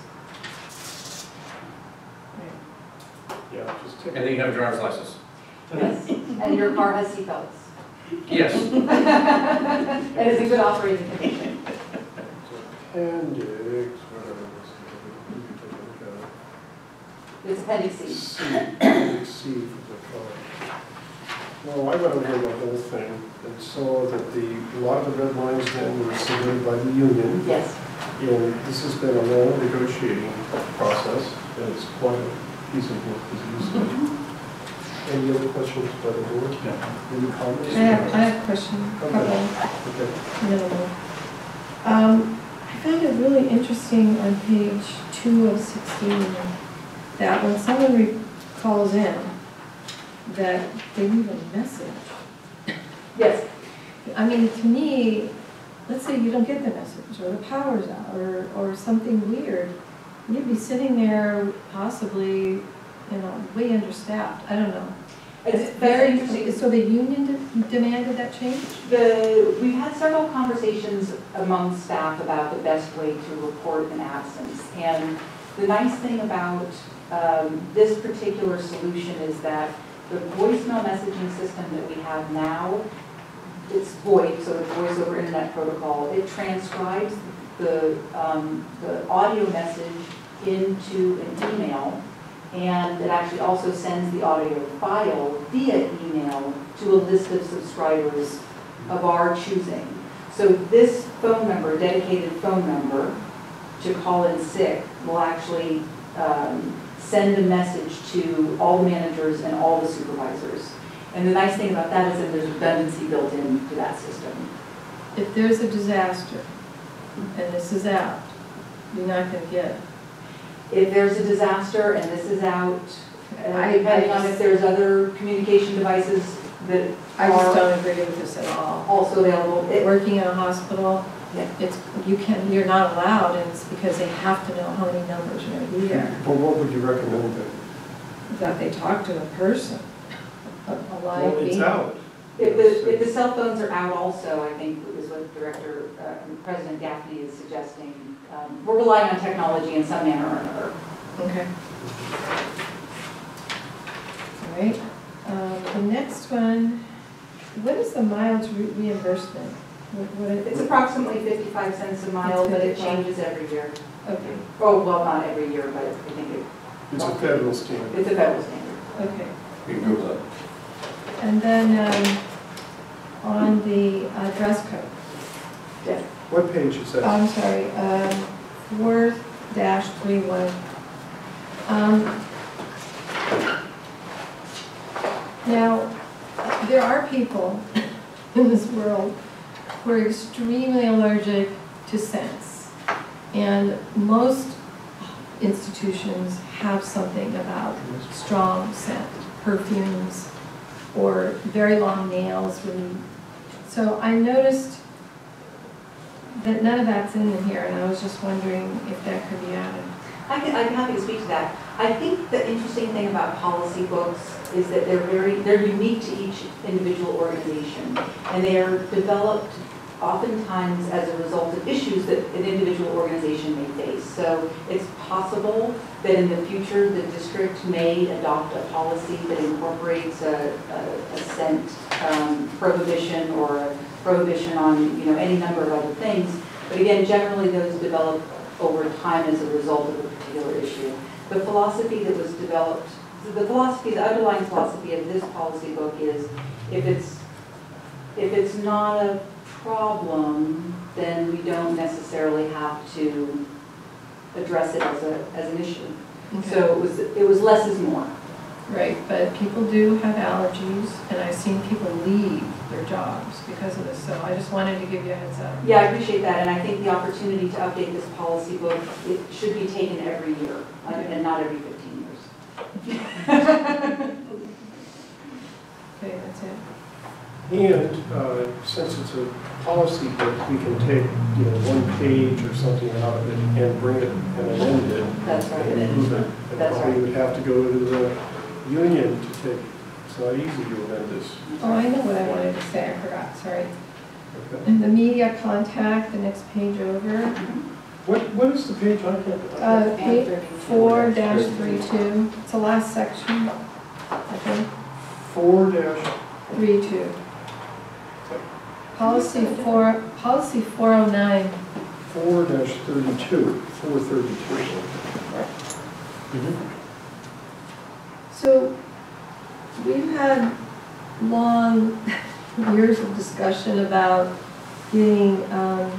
Yeah, just take. And then you have a driver's license. Yes, and your car has seatbelts. Yes. And it's a good operating condition. Appendix, whatever it is. You can take a look at It's appendix. C. C, appendix C for the car. Well, I went over the whole thing and saw that the, a lot of the red lines then were submitted by the union. Yes, And this has been a long negotiating process, and it's quite a piece of work as you said. Any other questions by the board? Any comments? I have, I have a question, a couple, Okay. minimal. Um, I found it really interesting on page two of sixteen, that when someone re- calls in, that they leave a message. Yes, I mean, to me, let's say you don't get the message, or the power's out, or, or something weird, you'd be sitting there possibly, you know, way understaffed, I don't know. it's very interesting. So the union de- demanded that change? The, we've had several conversations among staff about the best way to report an absence. And the nice thing about um, this particular solution is that the voicemail messaging system that we have now, it's VoIP, so it's voice over internet protocol. It transcribes the, um, the audio message into an email, and it actually also sends the audio file via email to a list of subscribers of our choosing. So this phone number, dedicated phone number to call in sick, will actually um, send a message to all the managers and all the supervisors. And the nice thing about that is that there's redundancy built into that system. If there's a disaster, and this is out, you're not gonna get it. If there's a disaster and this is out, uh, I- I depending on if there's other communication devices that I just are don't agree with this at all. also available, it- Working in a hospital, Yeah. it's, you can, you're not allowed, and it's because they have to know how many numbers are gonna be there. Well, what would you recommend then? That they talk to a person, a a live Well, it's being. out. If the, if the cell phones are out also, I think is what Director, uh, President Gaffney is suggesting. Um, We're relying on technology in some manner or another. Okay. All right, um, the next one, what is the mileage re- reimbursement? What, what it- It's approximately 55 cents a mile, but it changes every year. Okay, Oh, well, not every year, but I think it- It's a federal standard. it's a federal standard. okay. We can Google it. And then, um, on the uh, dress code, Yes. What page is that? I'm sorry, um, four dash three one. Um, now, there are people in this world who are extremely allergic to scents. And most institutions have something about strong scent, perfumes, or very long nails. really. So I noticed that none of that's in here, and I was just wondering if that could be added. I can, I'm happy to speak to that. I think the interesting thing about policy books is that they're very, they're unique to each individual organization. And they are developed oftentimes as a result of issues that an individual organization may face. So it's possible that in the future, the district may adopt a policy that incorporates a, a- a scent um, prohibition or a prohibition on, you know, any number of other things. But again, generally, those develop over time as a result of a particular issue. The philosophy that was developed, the philosophy, the underlying philosophy of this policy book is if it's, if it's not a problem, then we don't necessarily have to address it as a, as an issue. So it was, it was less is more. Right, but people do have allergies, and I've seen people leave their jobs because of this, so I just wanted to give you a heads up. Yeah, I appreciate that, and I think the opportunity to update this policy book, it should be taken every year, uh, and not every 15 years. Okay, that's it. And uh, since it's a policy book, we can take, you know, one page or something out of it and bring it and amend it. That's right. and move it. And That's probably right. would have to go to the union to take, it's not easy to amend this. Oh, I know what I wanted to say, I forgot, sorry. Okay. And the media contact, the next page over, What, what is the page I can't? uh, page four dash three two, it's the last section, I think, Four dash, three two. Policy four, policy four oh nine, four dash thirty-two, four thirty-two. So, we've had long years of discussion about getting um,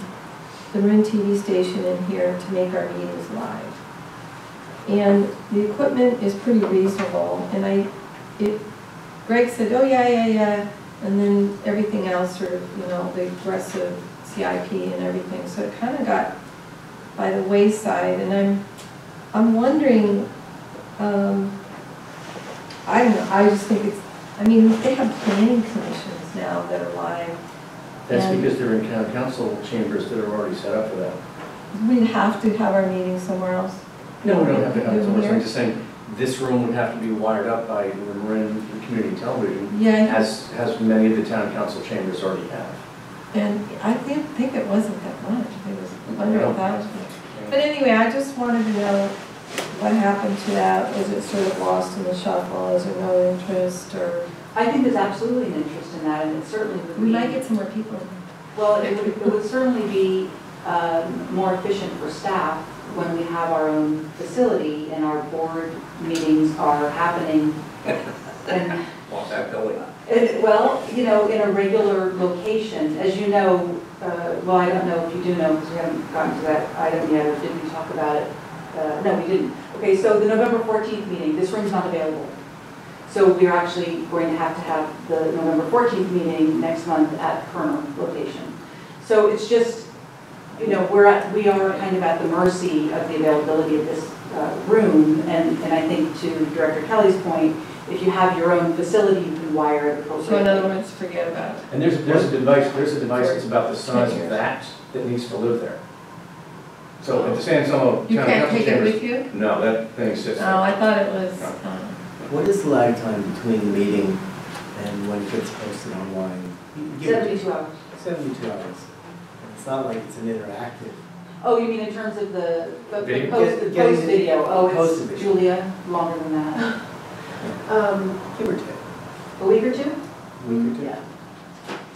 the Marin TV station in here to make our meetings live. And the equipment is pretty reasonable, and I, it, Greg said, oh, yeah, yeah, yeah, and then everything else sort of, you know, the aggressive CIP and everything, so it kind of got by the wayside, and I'm, I'm wondering, um, I don't know, I just think it's, I mean, they have planning commissions now that are live. That's because they're in town council chambers that are already set up for that. We'd have to have our meeting somewhere else. No, we don't have to have it, so Here? I'm just saying, this room would have to be wired up by the Marin Community Television, Yeah, as, as many of the town council chambers already have. and I think, think it wasn't that much, it was under a thousand. But anyway, I just wanted to know what happened to that, was it sort of lost in the shuffle, is there no interest, or, I think there's absolutely an interest in that, and it certainly would be. we might get some more people. Well, it would, it would certainly be um, more efficient for staff when we have our own facility and our board meetings are happening. And, Want that building. and, well, you know, in a regular location, as you know, uh, well, I don't know if you do know, because we haven't gotten to that item yet, or did we talk about it? Uh, No, we didn't. Okay, so the November 14th meeting, this room's not available. So we're actually going to have to have the November 14th meeting next month at Kerner location. So it's just, you know, we're at, we are kind of at the mercy of the availability of this uh, room. And, and I think to Director Kelly's point, if you have your own facility, you can wire it So in other words, forget about it. And there's, there's a device, there's a device that's about the size of that, that needs to live there. So at the San Anselmo You Town can't Council take it chambers. with you? No, that thing sits Oh. I thought it was, um, What is the lag time between the meeting and when it gets posted online? You give it 72 hours. Seventy-two hours. It's not like it's an interactive. Oh, you mean in terms of the, the the Video? post, the Get- getting post the- video? Oh, posted it's video. Julia, longer than that. Um, Give or take. a week or two? A Week or two. Yeah.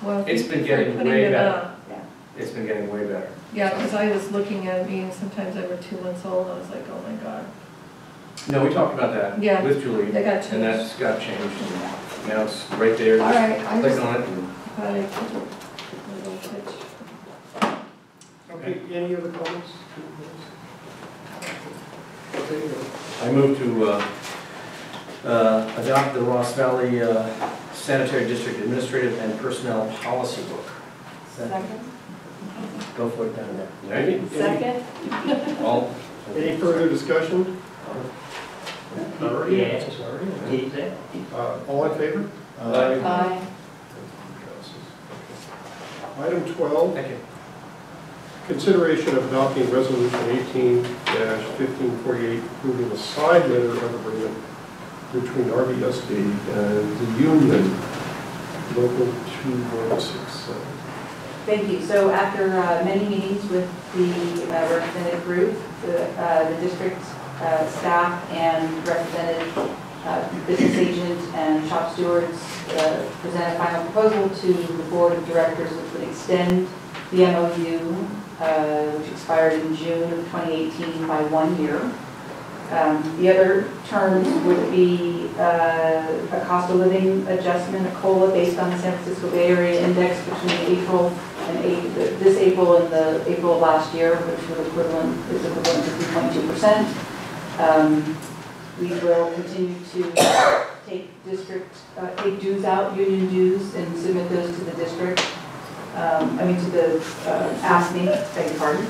well. It's been getting putting way it better. up. It's been getting way better. Yeah, because I was looking at meetings, sometimes they were two months old, I was like, oh my God. No, we talked about that Yeah. with Julie, They got changed. and changed. that's got changed. and Now it's right there, All just right, I click just on it thought I'd put a little pitch. Okay, any other comments? Okay, I move to uh, uh, adopt the Ross Valley uh, Sanitary District Administrative and Personnel Policy Book. Second? Go for it down there. Ready? Second? All? Any further discussion? Already? Yes. Already? Keep that. Uh, All in favor? Aye. Aye. Item 12, Thank you. Consideration of adopting resolution 18-1548, approving a side letter of agreement between RVSD and the union, local 2167. Thank you. So after uh, many meetings with the uh, represented group, the uh, the district uh, staff and represented uh, business agent and shop stewards uh, present a final proposal to the board of directors which would extend the MOU, uh, which expired in June of 2018 by one year. Um, The other terms would be uh, a cost of living adjustment, a COLA based on the San Francisco Bay Area Index between April and this April and the April of last year, which was equivalent, is equivalent to 3.2%. Um, We will continue to take district, uh, take dues out, union dues, and submit those to the district. Um, I mean, to the, uh, ask me, beg your pardon.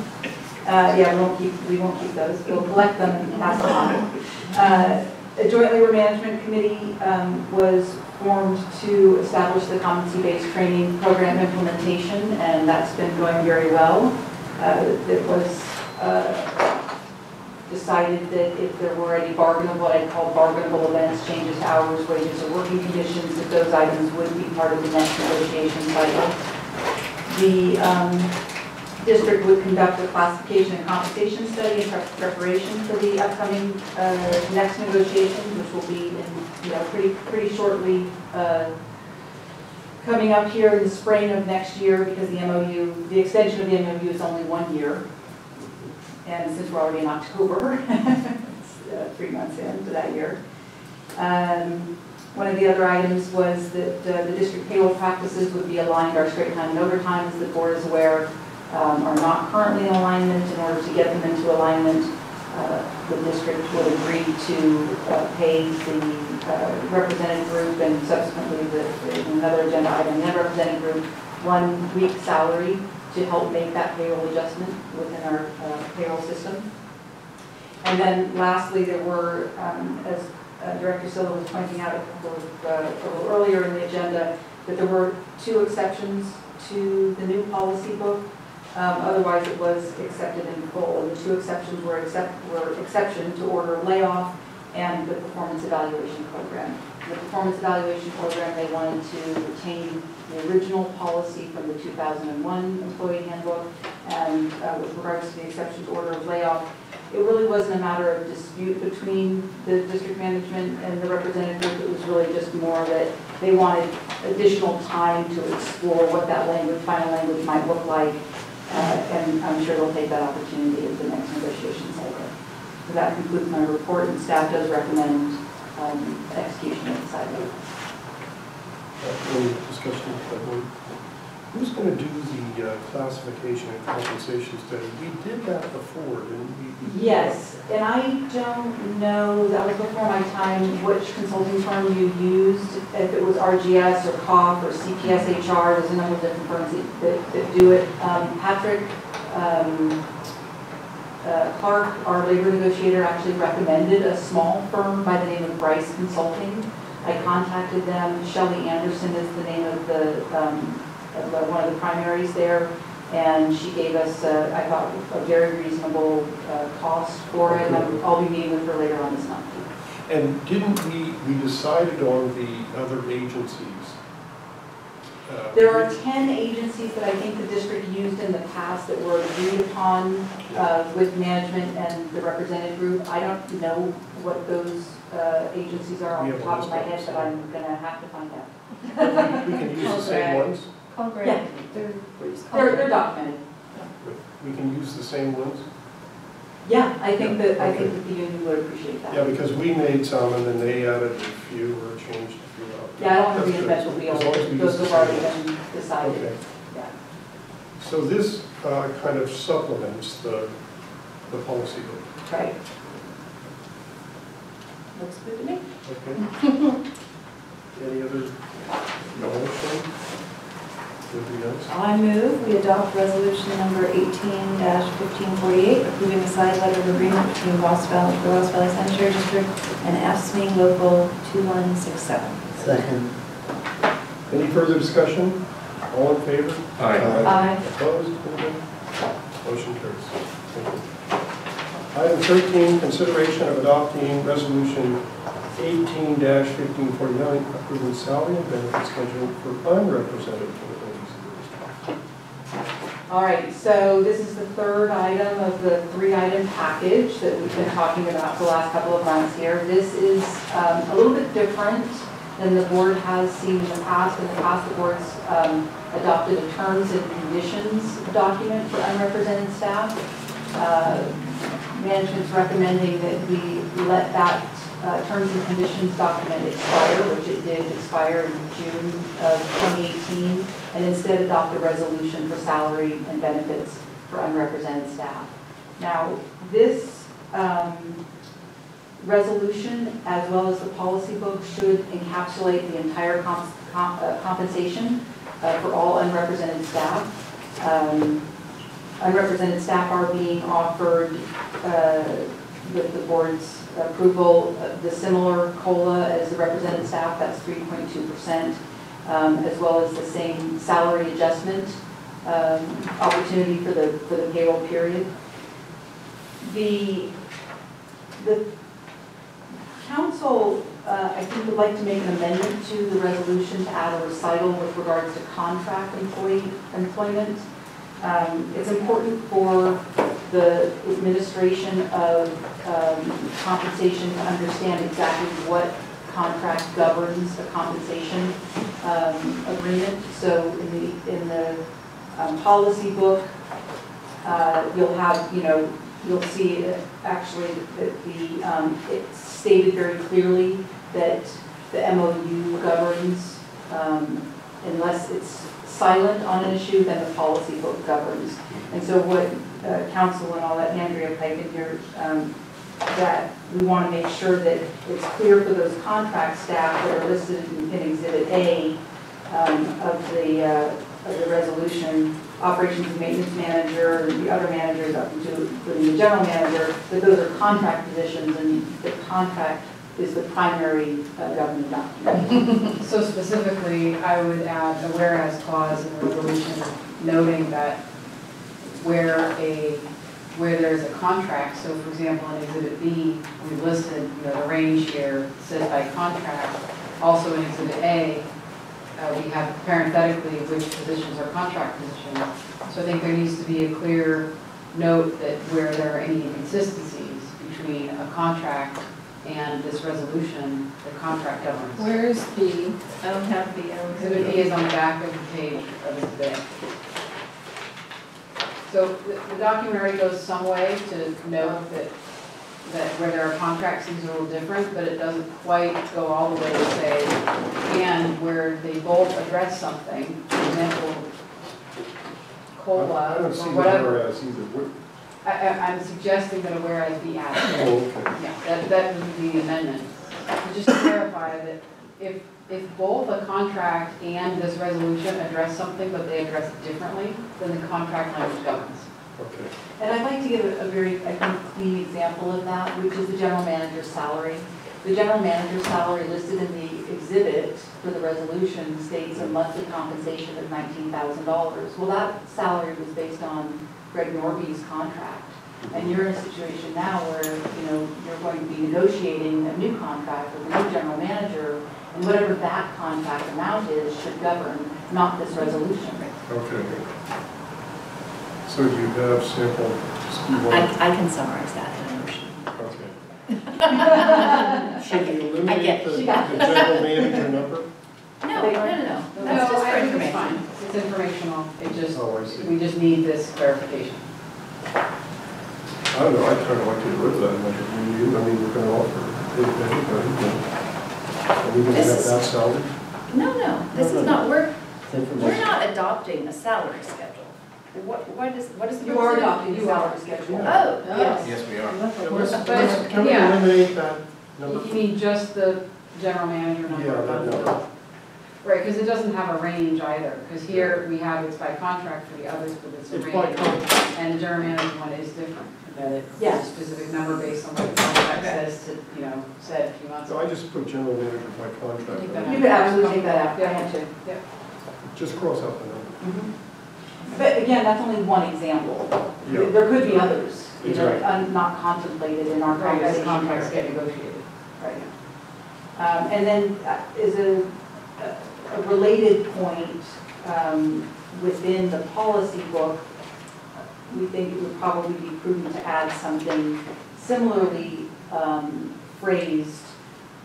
Uh, yeah, we won't keep, we won't keep those, we'll collect them and pass them on. Uh, A joint labor management committee um, was formed to establish the competency-based training program implementation, and that's been going very well. Uh, It was uh, decided that if there were any bargainable, what I'd call bargainable events, changes to hours, wages, or working conditions, that those items would be part of the next negotiation cycle. The um, district would conduct a classification and compensation study in prep- preparation for the upcoming uh, next negotiation, which will be in, you know, pretty, pretty shortly uh, coming up here in the spring of next year, because the MOU, the extension of the MOU is only one year. And since we're already in October, it's uh, three months into that year. Um, One of the other items was that uh, the district payroll practices would be aligned, our straight time and overtime, as the board is aware, um, are not currently in alignment. In order to get them into alignment, uh, the district would agree to uh, pay the uh, represented group and subsequently the, in another agenda item, the represented group, one week salary to help make that payroll adjustment within our uh, payroll system. And then lastly, there were, um, as uh, Director Sylla was pointing out a couple of, uh, a little earlier in the agenda, that there were two exceptions to the new policy book. Um, Otherwise, it was accepted in full. And the two exceptions were were exception to order layoff and the performance evaluation program. The performance evaluation program, they wanted to retain the original policy from the 2001 employee handbook. And uh, with regards to the exception to order of layoff, it really wasn't a matter of dispute between the district management and the representative. It was really just more that they wanted additional time to explore what that language, final language might look like. Uh, And I'm sure they'll take that opportunity at the next negotiation cycle. So that concludes my report, and staff does recommend um, execution of the. Uh, Any discussion? Who's going to do the uh, classification and compensation study? We did that before, didn't we? Yes, and I don't know, that was before my time, which consulting firm you used, if it was RGS or COF or CPS HR, there's a number of different firms that- that, do it. Um, Patrick um, uh, Clark, our labor negotiator, actually recommended a small firm by the name of Bryce Consulting. I contacted them, Shelley Anderson is the name of the, um, of one of the primaries there. And she gave us, uh, I thought, a very reasonable uh, cost for it, and I'm- I'll be meeting with her later on this month. And didn't we, we decided on the other agencies? Uh, There are 10 agencies that I think the district used in the past that were agreed upon uh, with management and the represented group. I don't know what those uh, agencies are on the top of my head, but I'm gonna have to find out. We can use the same ones? Call Greg. Yeah. They're, we're just calling They're, they're documented. We can use the same ones? Yeah, I think that, I think that the union would appreciate that. Yeah, because we made some and then they added a few or changed a few out. Yeah, I don't want to That's good. reinvent the wheel, As long as we those use the have already ones. been decided. Okay. Yeah. So this uh, kind of supplements the, the policy book. Right. Looks good to me. Okay. Any other knowledge? Anything else? I move we adopt resolution number 18-1548, approving the side letter of agreement between Ross Valley, the Ross Valley Sanitary District and AFSCME Local two one six seven. Second. Any further discussion? All in favor? Aye. Aye. Opposed? Anyone? Motion carries. Thank you. Item 13, consideration of adopting resolution 18-1549, approving salary and benefit schedule for unrepresented employees. All right, so this is the third item of the three-item package that we've been talking about for the last couple of months here. This is um, a little bit different than the board has seen in the past. In the past, the board's um, adopted a terms and conditions document for unrepresented staff. Uh, Management's recommending that we let that uh, terms and conditions document expire, which it did expire in June of 2018, and instead adopt a resolution for salary and benefits for unrepresented staff. Now, this um, resolution, as well as the policy book, should encapsulate the entire comp- comp- uh, compensation uh, for all unrepresented staff. Um, Unrepresented staff are being offered, uh, with the board's approval, uh, the similar COLA as the represented staff, that's 3.2%, um, as well as the same salary adjustment um, opportunity for the, for the payroll period. The, the council, uh, I think, would like to make an amendment to the resolution to add a recital with regards to contract employee, employment. Um, It's important for the administration of um, compensation to understand exactly what contract governs a compensation um, agreement. So in the, in the um, policy book, uh, you'll have, you know, you'll see uh, actually that the, um, it's stated very clearly that the MOU governs um, unless it's silent on an issue, then the policy book governs. And so what uh, council and all that, Andrea piped in here, um, that we want to make sure that it's clear for those contract staff that are listed in in Exhibit A um, of the, uh, of the resolution, operations and maintenance manager, the other managers up to, including the general manager, that those are contract positions and the contract is the primary uh, government document. So specifically, I would add a whereas clause in the resolution noting that where a, where there's a contract, so for example, in Exhibit B, we listed, you know, the range here says by contract. Also in Exhibit A, uh, we have parenthetically which positions are contract positions. So I think there needs to be a clear note that where there are any inconsistencies between a contract and this resolution, the contract governs. Where's B? I don't have B. I don't have Exhibit B is on the back of the page of Exhibit A. So the the document already goes some way to note that, that where there are contracts, things are a little different, but it doesn't quite go all the way to say, and where they both address something, for example, COLA I don't or see the whatever. whereas either. What- I, I, I'm suggesting that a whereas be added. Oh, okay. Yeah, that, that would be the amendment. To Just to clarify that if, if both a contract and this resolution address something, but they address it differently, then the contract language governs. Okay. And I'd like to give a a very, I think, clean example of that, which is the general manager's salary. The general manager's salary listed in the exhibit for the resolution states a monthly compensation of nineteen thousand dollars. Well, that salary was based on Greg Norby's contract. And you're in a situation now where, you know, you're going to be negotiating a new contract with a new general manager, and whatever that contract amount is should govern, not this resolution. Okay. So you have sample, I, I can summarize that in a motion. okay. Should we I eliminate get the the general manager number? No, no, no, no, No, that's just for it's information. It's informational. It just, Oh, I see. we just need this clarification. I don't know, I kind of like to get rid of that measure. I mean, you, I mean, we're going to offer it to anybody, are we going to have that salary? No, no, this is not, we're, we're not adopting a salary schedule. What, what is, what is the? You are adopting the salary schedule. Oh, yes. Yes, we are. Yeah, But, let's- let's- Can we yeah. eliminate that number? You mean just the general manager number? Yeah, that number. Right, because it doesn't have a range either, because here we have it's by contract for the others, but it's a It's by range. contract. And the general manager one is different, that it's Yeah. a specific number based on what the contract says to, you know, said a few months So ago. I just put general manager by contract. Take that You could absolutely take that out, I had to. Just cross out the number. But again, that's only one example. Yeah. There could be others, you know, Exactly. un- not contemplated in our Right, as conversation. contracts get negotiated. Right. Um, And then uh, is a, a related point um, within the policy book, we think it would probably be prudent to add something similarly um, phrased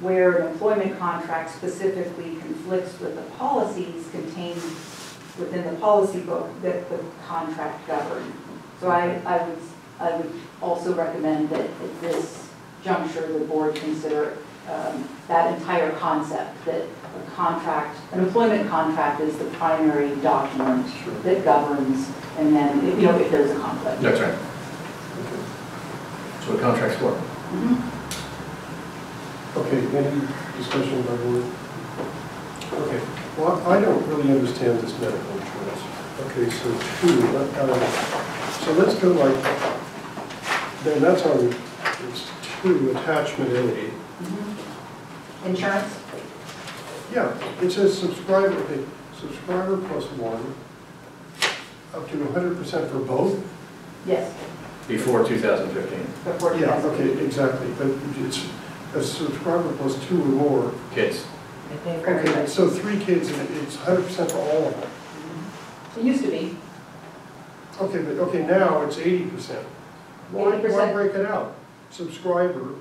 where an employment contract specifically conflicts with the policies contained within the policy book that the contract govern. So I, I would, I would also recommend that at this juncture, the board consider um, that entire concept, that a contract, an employment contract is the primary document Sure. that governs, and then, you know, if there's a conflict. That's right. Okay. So the contract's for. Okay, any discussion by board? Okay, well, I don't really understand this medical insurance. Okay, so two, let- uh, so let's go like, then that's on, it's two, attachment A. Mhm. Insurance? Yeah, it says subscriber, okay, subscriber plus one, up to hundred percent for both? Yes, Before 2015. before Yeah, 2000. okay, exactly, but it's a subscriber plus two or more. Kids. Okay, so three kids, and it's hundred percent for all of them. Mm-hmm. It used to be. Okay, but, okay, now it's eighty percent. Why, why 80%. break it out? Subscriber.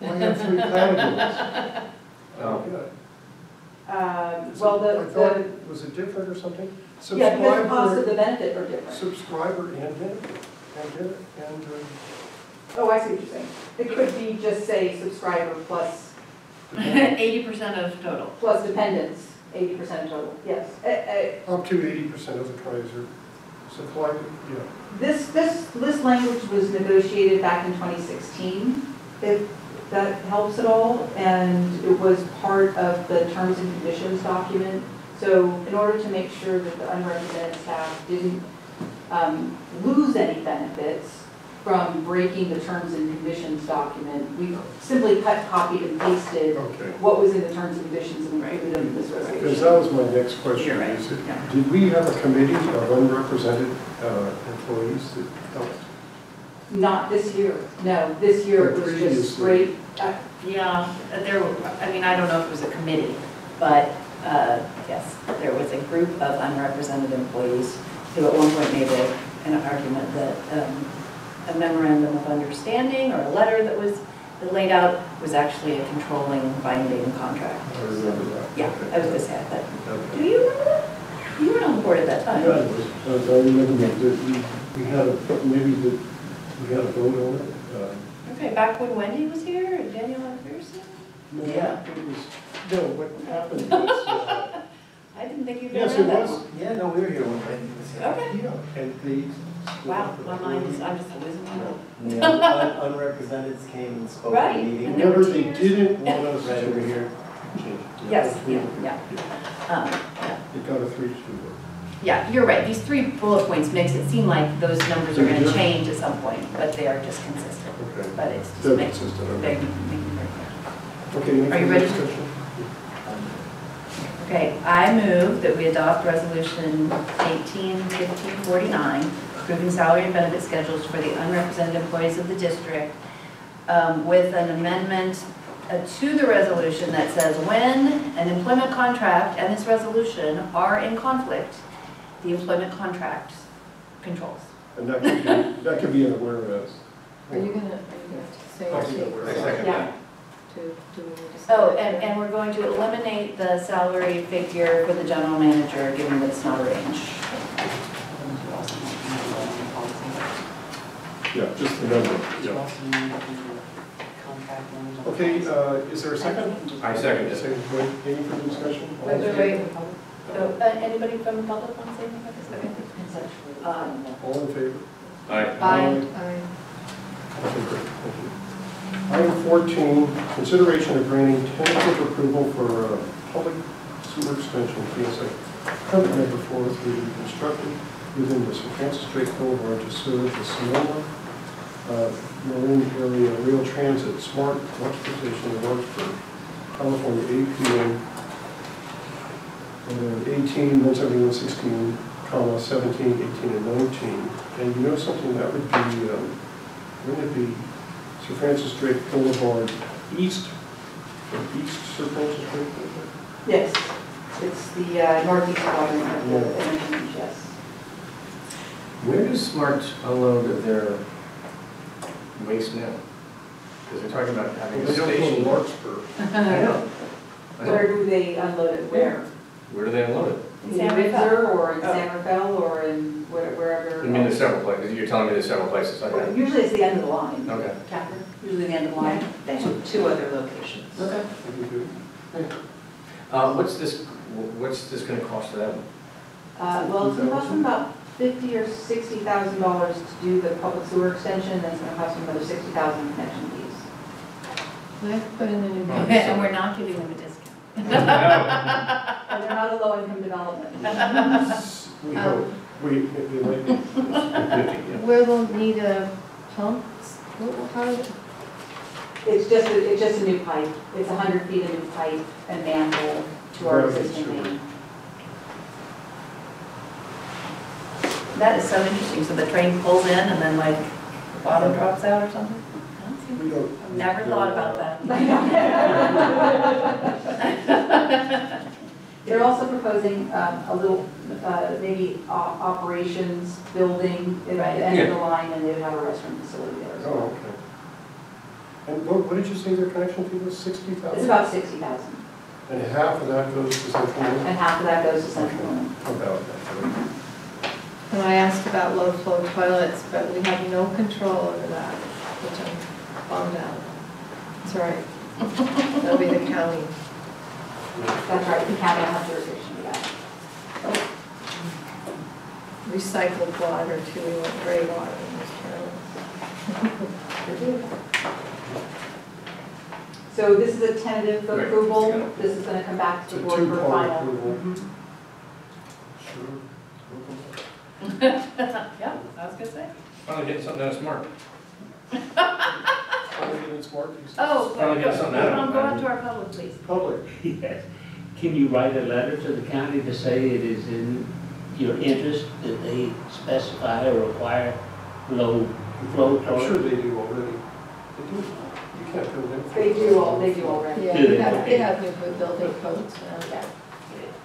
Why have three categories? Oh. Um, Well, the, I thought, the, it- was it different or something? yeah, because the cost of Subscriber, the benefit are different. subscriber and benefit, and, benefit, and, uh, Oh, I see what you're saying. It could be just say subscriber plus, Eighty percent of total. plus dependents. eighty percent total, yes. Uh, uh, Up to eighty percent of the price are supplied, yeah. This, this, this language was negotiated back in 2016, if that helps at all, and it was part of the terms and conditions document. So in order to make sure that the unrepresented staff didn't um, lose any benefits from breaking the terms and conditions document, we simply cut, copied, and pasted Okay. what was in the terms and conditions and included in this Because resolution. that was my next question. Right, is it- yeah. Did we have a committee of unrepresented uh, employees that helped? Not this year, no, this year it was just previously. straight, uh, Yeah, there, were- I mean, I don't know if it was a committee, but, uh, yes, there was a group of unrepresented employees who at one point made a, an argument that um, a memorandum of understanding or a letter that was that laid out was actually a controlling binding contract. I remember that. Yeah, Okay. I was gonna say that. Okay. Do you remember that? You weren't on the board at that time. Yeah, it was- I I remember that we we had a, maybe that, we had a vote on it. uh, Okay, back when Wendy was here and Daniel McPherson? no, Yeah. It was, no, what happened was, uh, I didn't think you'd been yes, around it that was. long. Yeah, no, we were here when Wendy was here. Okay. Yeah, and the. Wow, my mind is, I'm just losing my mind. Yeah, un- unrepresenteds came and spoke at Right, the meeting. and there were Remember, they tears. didn't want us Right over to here. change it. Yes, We- yeah, yeah. Um, yeah. It got a three two vote. Yeah, you're right, these three bullet points makes it seem like those numbers are gonna change at some point, but they are just consistent. Okay. But it's just consistent, okay. very clear. Okay, Are you ready? Okay, I move that we adopt resolution eighteen fifteen forty-nine, approving salary and benefit schedules for the unrepresented employees of the district, um, with an amendment uh, to the resolution that says when an employment contract and this resolution are in conflict, the employment contract controls. And that could be, that could be an whereas. Are you gonna, are you gonna say I think to, that we're- I second Yeah. that. to, do we need to say? Oh, and, and we're going to eliminate the salary figure for the general manager, given that it's not a range. Yeah, just the number, yeah. Okay, uh, is there a second? I second it. Second, wait, any further discussion? All Wait, wait, favor? wait. So, uh, anybody from the public want to say anything about this? Okay. Um, All in favor? Aye. Aye. Aye. Okay, great, thank you. Item 14, consideration of granting tentative approval for uh, public sewer extension, PSA permit number four to be constructed within the St. Francis Drake Boulevard to serve the Sonoma uh, Marin Area Rail Transit Smart Transportation in Larkspur, California, 8 p.m. uh, 18, 171, 16, comma, 17, 18, and 19. And you know something, that would be, um, wouldn't it be Sir Francis Drake Boulevard East, or East Sir Francis Drake Boulevard? yes, it's the uh, northeast quadrant of the interchange, yes. Where does Smart unload their waste now? Because they're talking about having They a don't go to station. Larkspur. I know. I know. Where do they unload it, where? Where do they unload it? In San Rafael. Windsor, or in Oh. San Rafael, or in where- wherever? I mean, there's several places, you're telling me there's several places like that? Usually it's the end of the line. Okay. Catherine, usually the end of the line. They have two other locations. Okay. That'd be. Uh, what's this, what's this gonna cost them? Uh, well, it's gonna cost them about fifty or sixty thousand dollars to do the public sewer extension, then it's gonna cost them another sixty thousand in connection fees. Let's put in an Okay. amendment. And we're not giving them a discount. And they're not a low-income development. We hope, we, it it might be. Fifty, yeah. Will need a pump? What- How, It's just, a- it's just a new pipe. It's a hundred feet of new pipe and manhole to our Gravity existing sewer. main. That is so interesting, so the train pulls in and then like the bottom drops out or something? We don't. I've never thought about that. They're also proposing um, a little, uh, maybe o- operations building at the Right. end of the line, and they would have a restaurant facility there as Oh, okay. And what, what did you say their connection fee was, sixty thousand? It's about sixty thousand, And half of that goes to Central Marin? and half of that goes to Central Marin. About that. and I asked about low flow toilets, but we have no control over that, which I'm bummed out. It's all right. That'll be the county. That's right, the county will have jurisdiction for that. Recycled water too, we want gray water in this town. So this is a tentative Right. approval, this is gonna come back to It's the board for two-part final. approval. Mhm. Sure. Yeah, I was gonna say. Finally getting something out of Smart. Finally getting smart. he says. Oh, Finally got something out of it, um, go out to our public, please. Public. Yes. Can you write a letter to the county to say it is in your interest that they specify or require low flow I'm sure torque? they do already. They do. You can't build anything. They do all, they do already. Yeah, Do we they? have, we have new building codes now. Yeah.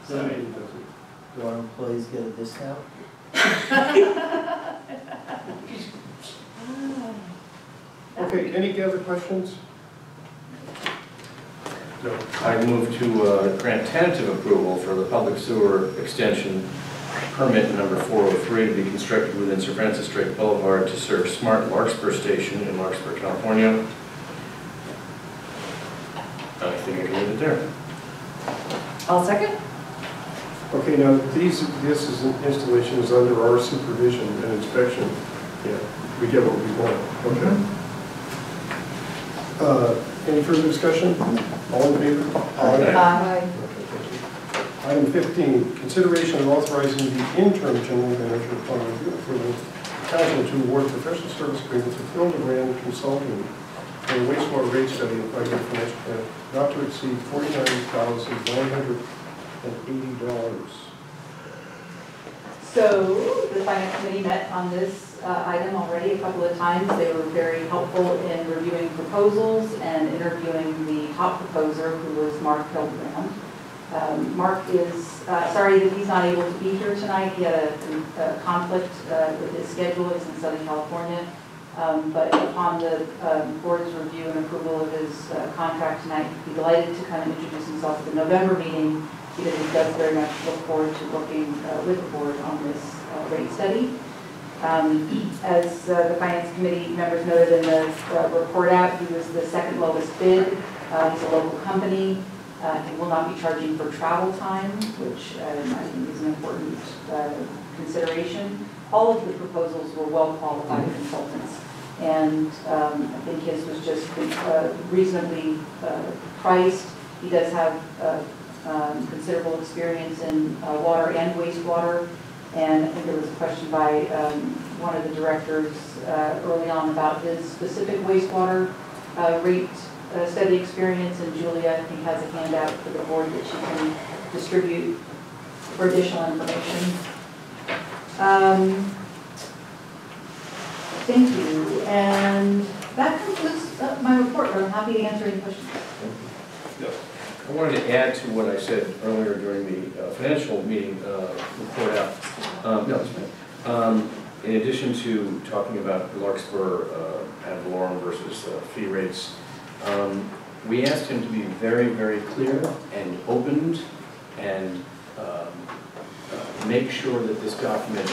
Somebody does it. Do our employees get a discount? Okay, any other questions? No. I move to uh, grant tentative approval for the public sewer extension permit number 403 to be constructed within Sir Francis Drake Boulevard to serve Smart Larkspur Station in Larkspur, California. I think I can leave it there. I'll second. Okay, now, these, this is, installation is under our supervision and inspection. Yeah, we get what we want, okay? Uh, Any further discussion? All in favor? Aye. Uh, Okay, thank you. Item 15, consideration of authorizing the interim general manager upon review for the counsel to award professional service agreement to Hildebrand Consulting for a wastewater rate study and five-year financial plan not to exceed $49,180. So the finance committee met on this uh, item already a couple of times. They were very helpful in reviewing proposals and interviewing the top proposer, who was Mark Hildebrand. Um, Mark is, uh, sorry that he's not able to be here tonight. He had a a conflict uh, with his schedule. He's in Southern California. Um, But upon the um, board's review and approval of his uh, contract tonight, he'd be delighted to kind of introduce himself at the November meeting because he does very much look forward to working uh, with the board on this uh, rate study. Um, As uh, the finance committee members noted in the uh, report out, he was the second lowest bid. Uh, He's a local company. Uh, He will not be charging for travel time, which um, I think is an important uh, consideration. All of the proposals were well-qualified consultants. And um, I think his was just uh, reasonably uh, priced. He does have uh, um, considerable experience in uh, water and wastewater. And I think there was a question by um, one of the directors uh, early on about his specific wastewater uh, rate uh, study experience. And Julia, I think, has a handout for the board that she can distribute for additional information. Um, Thank you. And that concludes uh, my report. I'm happy to answer any questions. I wanted to add to what I said earlier during the uh, financial meeting uh, report out. Um, No. Um, In addition to talking about Larkspur uh, ad valorem versus uh, fee rates, um, we asked him to be very, very clear and opened and um, uh, make sure that this document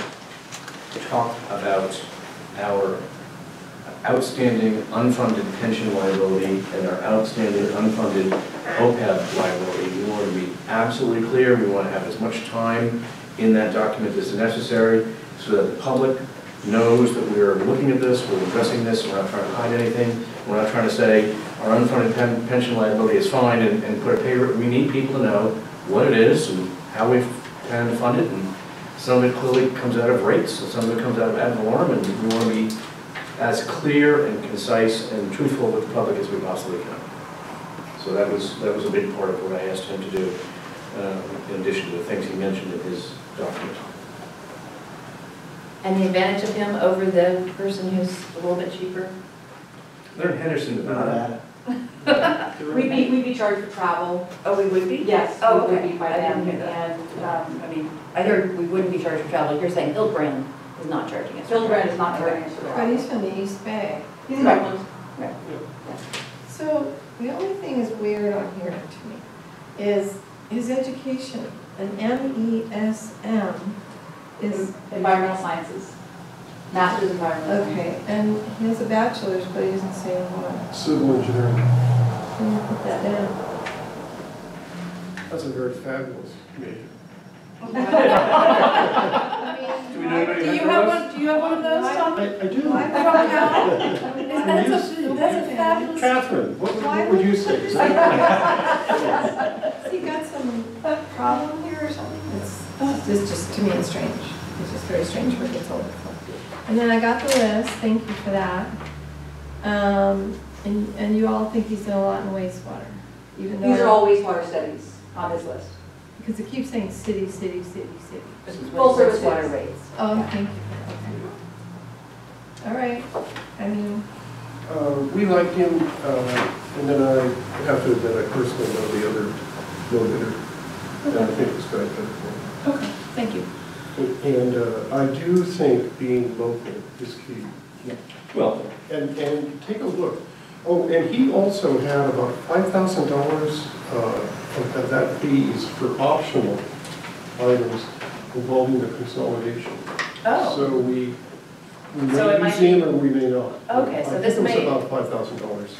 talked about our outstanding unfunded pension liability and our outstanding unfunded OPEB liability. We want to be absolutely clear, we want to have as much time in that document as necessary so that the public knows that we're looking at this, we're addressing this, we're not trying to hide anything, we're not trying to say our unfunded pen- pension liability is fine and, and put a paper, we need people to know what it is and how we plan to fund it, and some of it clearly comes out of rates, and some of it comes out of ad valorem, and we want to be as clear and concise and truthful with the public as we possibly can. So that was, that was a big part of what I asked him to do, uh, in addition to the things he mentioned in his document. And the advantage of him over the person who's a little bit cheaper? They're in Henderson, Not Nevada. bad. We'd be, we'd be charged for travel. Oh, we would be? Yes, Oh, okay. we would okay. be by I them. didn't hear that. And um, I mean, I heard we wouldn't be charged for travel. You're saying Hildebrand is not charging us. for Hildebrand is not charging us But he's from the East Bay. He's in Redlands. So the only thing is weird on here to me is his education, an MESM is, Environmental Sciences. Master's Environmental. Sciences. okay, and he has a bachelor's, but he doesn't say what. Civil engineering. Can you put that down? That's a very fabulous committee. I Do we know anybody Do you have one? one, do you have one of those, Tom? I, I do. From Cal? mean, That's a, that's a fabulous. Catherine, what would- what would you say? Has he got some problem here or something? It's, it's just, to me, it's strange. It's just very strange where it gets older. And then I got the list, thank you for that. Um, and, and you all think he's done a lot in wastewater, even though. These are all wastewater studies on his list. Because it keeps saying city, city, city, city. This is Full service water rates. Oh, thank you, okay. All right, I mean, Uh, We like him, uh, and then I have to admit, I personally know the other no bidder. And I think it's guy's good. okay, thank you. And uh, I do think being local is key. Well, And, and take a look. Oh, and he also had about five thousand dollars of that fees for optional items involving the consolidation. Oh, So we, we So it may might use him be- or we may not. Okay, so this I may- think it was about five thousand dollars.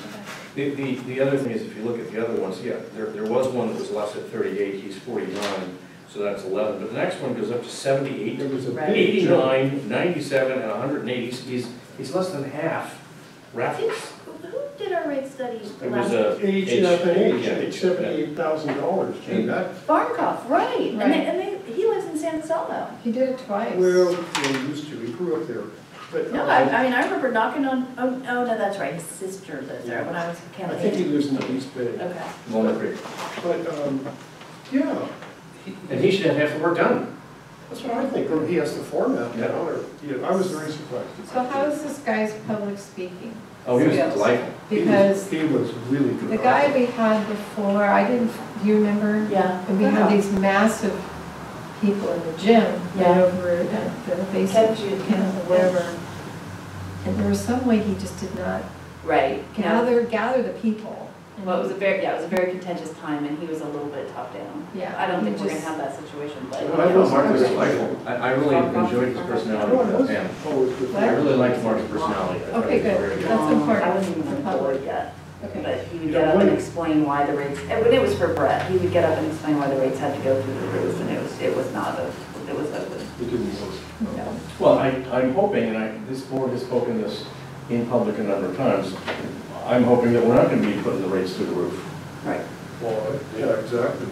the, the, the other thing is, if you look at the other ones, yeah, there, there was one that was less at thirty-eight, he's forty-nine, so that's eleven, but the next one goes up to seventy-eight, There was a Right. big jump. 89, 97, and hundred and eighty, he's, he's less than half Raftelis. who did our rate study It last? was a. Age F and H, yeah, it's seventy-eight thousand dollars, Gee, that, Barncoff, right, and Right. they, and they, he lives in San Anselmo. He did it twice. well, he used to, he grew up there. But No, uh, I, I mean, I remember knocking on, oh, oh, no, that's right, his sister lived there when I was a I think he lives in the East Bay. Okay. Walnut Creek. But, um, yeah, And he should have half the work done. that's what I think, or he has the format Yeah. now, or, yeah, I was very surprised. So how is this guy's public speaking? Oh, he was Yes. delightful. He was- Because He was really good. the guy we had before, I didn't, do you remember? Yeah. And we had these massive people in the gym, right Yeah. over at the basic Kept camp or whatever. And there was some way he just did not Right. gather, gather the people. Well, it was a very, yeah, it was a very contentious time and he was a little bit top down. Yeah. I don't think he we're gonna have that situation, but. Well, I I was- Mark was delightful. I, I really enjoyed his personality, it was? Pam. It was good. What? I really liked Mark's personality. Okay, good. That's important I wasn't even on public. board yet, Okay. but he would You get up and explain why the rates, and when it was for Brett, he would get up and explain why the rates had to go through the roof and it was, it was not a, it was ugly. He didn't work. No. Well, I, I'm hoping, and I, this board has spoken this in public a number of times, I'm hoping that we're not gonna be putting the rates through the roof. Right. Well, yeah, exactly.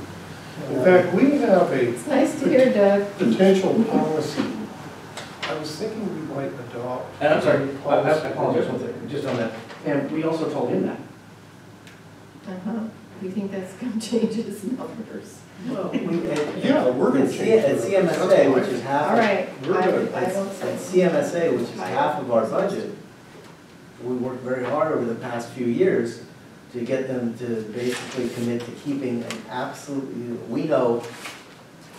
In fact, we have a It's nice to hear Doug. potential policy. I was thinking we might adopt. And I'm sorry, a I I policy. apologize, one thing, just on that. And we also told him that. Uh-huh. You think that's gonna change his numbers? Well, we- at- Yeah, we're gonna at C- change At it. CMSA, which is half. All of- We're I, gonna- I At don't at. CMSA, which is half of our budget, we worked very hard over the past few years to get them to basically commit to keeping an absolutely, we know.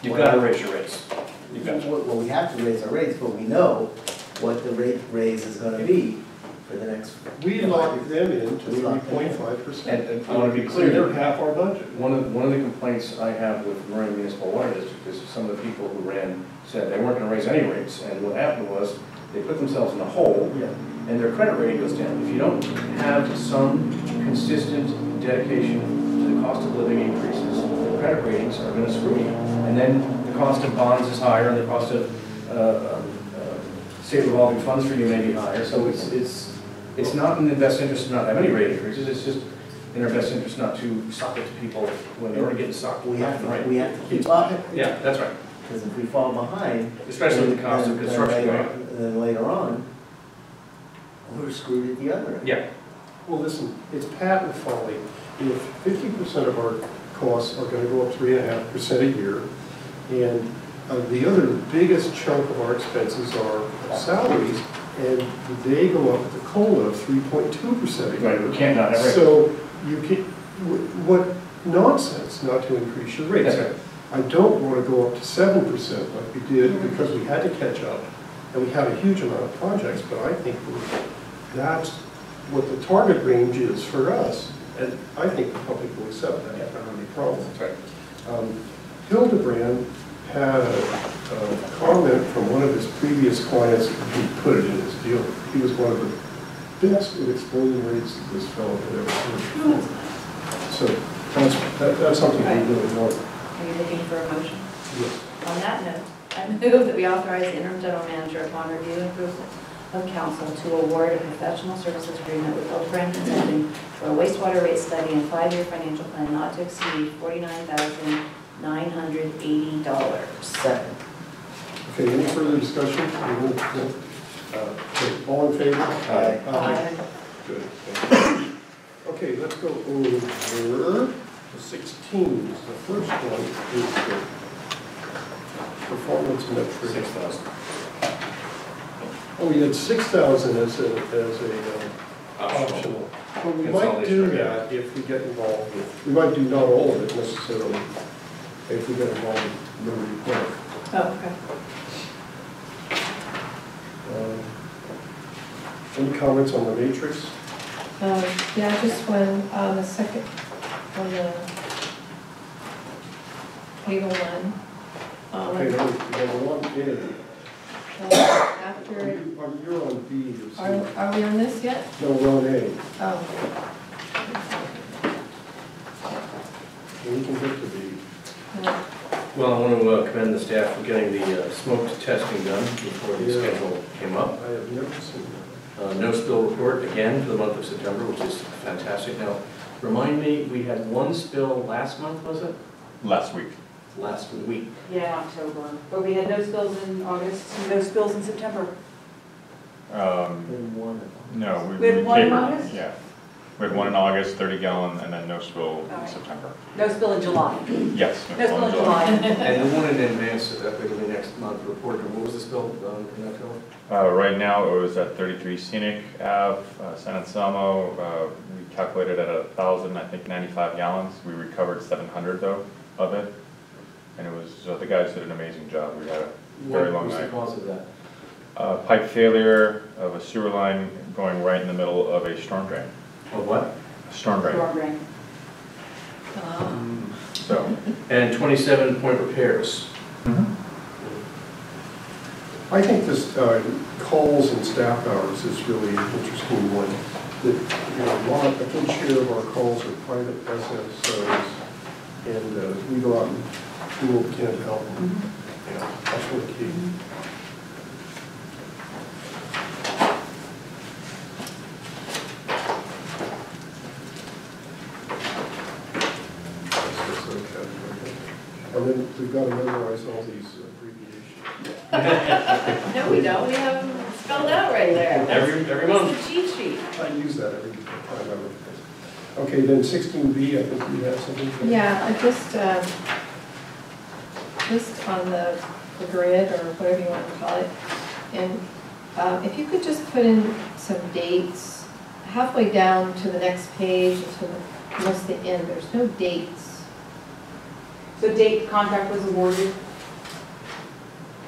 You've gotta raise your rates. You've got to. Well, we have to raise our rates, but we know what the rate raise is gonna be for the next. We locked them in to We three locked them in. point five percent. And- and I wanna be clear. They're half our budget. One of, one of the complaints I have with Marin Municipal Water District is some of the people who ran said they weren't gonna raise any rates, and what happened was, they put themselves in a hole, Yeah. and their credit rating goes down. If you don't have some consistent dedication to the cost of living increases, the credit ratings are gonna screw you. And then the cost of bonds is higher, and the cost of, uh, um, uh, state revolving funds for you may be higher, so it's, it's, it's not in the best interest to not have any rate increases, it's just in our best interest not to suck it to people when they're already getting sucked. We have left and to, we have to keep up, Yeah, that's right, because if we fall behind. especially with the cost of then- then construction later- going up. Then later on, we're screwed at the other end. Yeah, Well, listen, it's patent folly. If fifty percent of our costs are gonna go up three and a half percent a year, and uh, the other biggest chunk of our expenses are salaries, and they go up at the COLA of three point two percent a right, year. we can't not have rates. So you can, what nonsense not to increase your rates. That's right. I don't want to go up to seven percent like we did because we had to catch up and we had a huge amount of projects, but I think that's what the target range is for us. And I think the public will accept that, I don't have any problem. Right. Um, Hildebrand had a, a comment from one of his previous clients, he put it in his deal. He was one of the best at explaining rates that this fellow had ever heard. So that's, that- that's something we really want. Are you looking for a motion? Yes. On that note, I move that we authorize the interim general manager upon review and approval of counsel to award a professional services agreement with Hildebrand Consulting for a wastewater rate study and five-year financial plan not to exceed forty-nine thousand nine hundred eighty dollars. Second. Okay, any further discussion? No? No? Uh, okay, All in favor? Aye. Aye. Good. thank you. Okay, let's go over the 16s. The first one is the performance metric. Six thousand. Oh, we had 6,000 as a, as a um, optional. Well, we might do Consolidation, yeah. that if we get involved with, we might do not all of it necessarily, if we get involved with Liberty Park. Oh, okay. Any comments on the matrix? Um, yeah, just when, on the second, on the table one, um, Okay, number number one, A. uh, after, You're you're on B, you see. are, are we on this yet? No, we're on A. Oh. We can get to B. Well, I want to uh, commend the staff for getting the uh, smoke testing done before the Yeah. schedule came up. I have never seen that. Uh, No spill report again for the month of September, which is fantastic. Now, remind me, we had one spill last month, was it? Last week. Last week. Yeah, October, but we had no spills in August, no spills in September. Um, Then one. no, we. We had one in capered- August? Yeah. We had one in August, thirty gallon, and then no spill in September. No spill in July. Yes. No spill in July. And the one in advance, uh, that will be next month report, what was the spill um, in October? Uh, right now, it was at thirty-three Scenic Ave, uh, San Anselmo. Uh, we calculated at a thousand, I think ninety-five gallons. We recovered seven hundred though of it. And it was, uh, the guys did an amazing job. We had a very What long was the cause of that? Uh, pipe failure of a sewer line going right in the middle of a storm drain. Of what? Storm drain, Storm drain. so. And 27 point repairs. I think this uh, calls and staff hours is really an interesting one. That, you know, a lot, a good share of our calls are private SSOs, and uh, we go out and do what we can to help them. Yeah, that's really key. Just okay. And then we've got to memorize all these abbreviations. No, we don't, we have them spelled out right there. Every, every That's month. the cheat sheet. I use that every time I look. Okay, then sixteen B, I think you have something. for- Yeah, I just, um, just on the the grid or whatever you want to call it. And um, if you could just put in some dates halfway down to the next page, to the, almost the end, there's no dates. So date contract was awarded.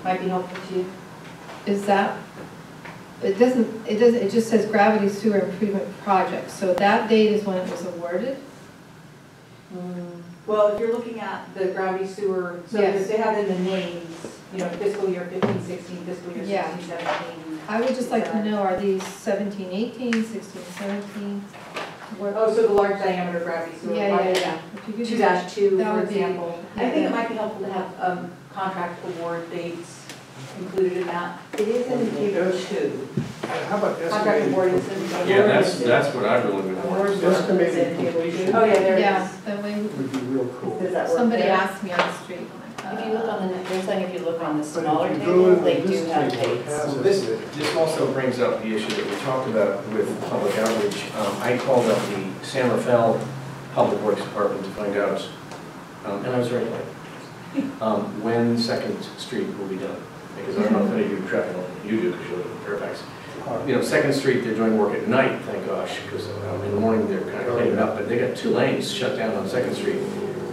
Might be helpful to you. Is that, it doesn't, it doesn't, it just says gravity sewer improvement project. So that date is when it was awarded? Well, if you're looking at the gravity sewer, so Yes. they have in the names, you know, fiscal year 15, 16, fiscal year Yeah. 16, 17. I would just like to know, are these 17, 18, 16, 17? What- Oh, so the large diameter gravity sewer. Yeah, yeah, yeah. If you could Two just- dash two, that for would be- example. I think yeah. it might be helpful to have, um, contract award dates included in that. It is in table two. How about Contract award is estimated? in. Yeah, that's, that's what I really would want. Award Estimated is in table completion. Oh, yeah, there it Yeah, is. that way, Would be real cool. Does that work somebody there? asked me on the street. I'm If you look on the, they're saying if you look on the But if smaller you go table, into they this do have table, it dates. has So this, this also brings up the issue that we talked about with public outreach. Um, I called up the San Rafael Public Works Department to find out, um, and I was very late, um, when Second Street will be done. Because I don't know if any of you traffic, you do, because you live in Fairfax. You know, Second Street, they're doing work at night, thank gosh, because um, in the morning, they're kind of cleaning up, but they got two lanes shut down on Second Street,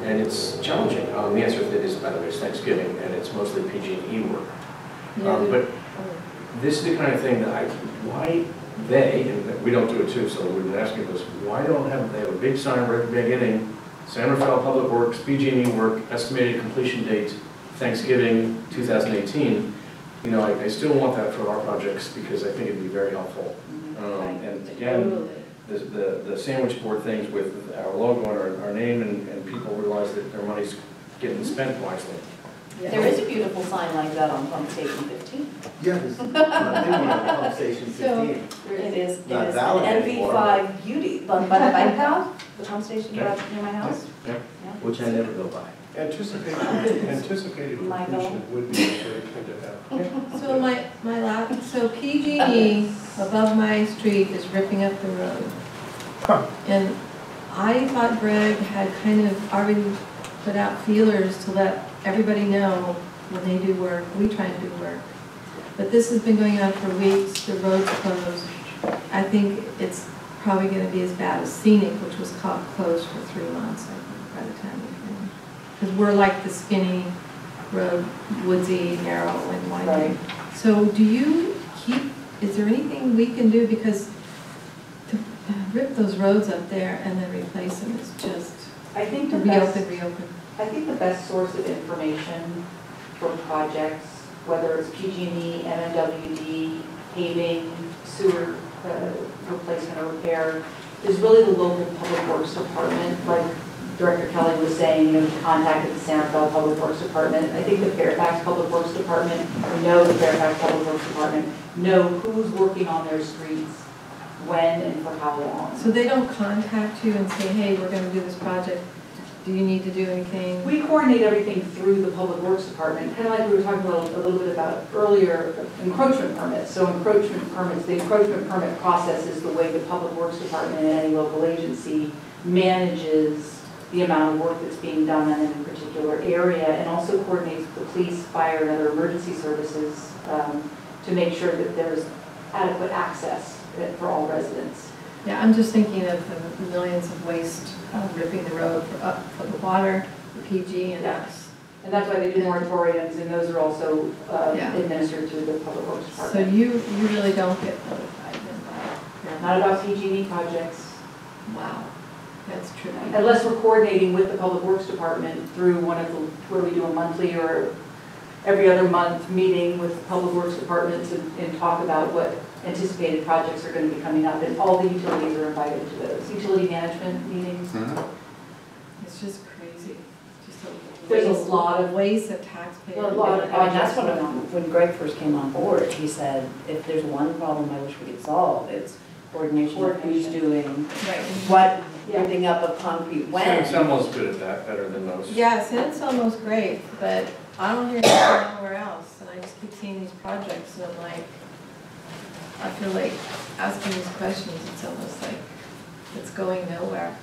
and it's challenging. Um, The answer to that is, by the way, it's Thanksgiving, and it's mostly PG&E work. Um, But this is the kind of thing that I, why they, and we don't do it too, so we've been asking this, why don't have, they have a big sign right at the beginning, San Rafael Public Works, PG&E work, estimated completion date, Thanksgiving 2018. You know, I, I still want that for our projects because I think it'd be very helpful. Um, And again, the, the, the sandwich board things with our logo and our, our name and, and people realize that their money's getting spent wisely. There is a beautiful sign like that on pump station fifteen. Yeah, there's, big one on pump station So- fifteen. It is, it Not is valid an anymore, NV5 beauty, by by the bike path, the pump station right near my house. Yeah. Yeah. Which I never go by. Anticipated, anticipated Michael. completion would be a great thing to have. So my, my lap, so PG&E above my street is ripping up the road. And I thought Greg had kind of already put out feelers to let everybody know when they do work, we try to do work. But this has been going on for weeks, the road's closed. I think it's probably gonna be as bad as Scenic, which was closed for three months, I think, by the time we finished. Because we're like the skinny road, woodsy, narrow and winding. Right. So do you keep, is there anything we can do, because to rip those roads up there and then replace them is just, I think to the best, reopen, reopen. I think the best source of information for projects, whether it's PG&E, MMWD, paving, sewer uh, replacement or repair, is really the local public works department, like Director Kelly was saying, you know, he contacted the San Rafael Public Works Department. I think the Fairfax Public Works Department, we know the Fairfax Public Works Department, know who's working on their streets, when and for how long. So they don't contact you and say, hey, we're gonna do this project, do you need to do anything? We coordinate everything through the Public Works Department, kind of like we were talking about a little bit about earlier, encroachment permits. So encroachment permits, the encroachment permit process is the way the Public Works Department and any local agency manages the amount of work that's being done in a particular area, and also coordinates with the police, fire, and other emergency services um, to make sure that there's adequate access for all residents. Yeah, I'm just thinking of the millions of waste uh, ripping the road for up for the water, the PG and us. And that's why they do moratoriums, and those are also uh, Yeah. administered through the Public Works department. So you, you really don't get notified by, Not about PG&E projects, wow, that's true. unless we're coordinating with the Public Works Department through one of the, where we do a monthly or every other month meeting with the Public Works Department to, and talk about what anticipated projects are going to be coming up, and all the utilities are invited to those. Utility management meetings, mm-hmm. It's just crazy, just a There's a lot of- Waste of taxpayer. A lot of I mean, that's what, when Greg first came on board, he said, if there's one problem I wish we could solve, it's coordination of who's doing Right. what, Yeah. ripping up of concrete Sam- when. Someone's good at that, better than most. Yes, and it's almost great, but I don't hear it anywhere else, and I just keep seeing these projects, and I'm like, I feel like asking these questions, it's almost like it's going nowhere.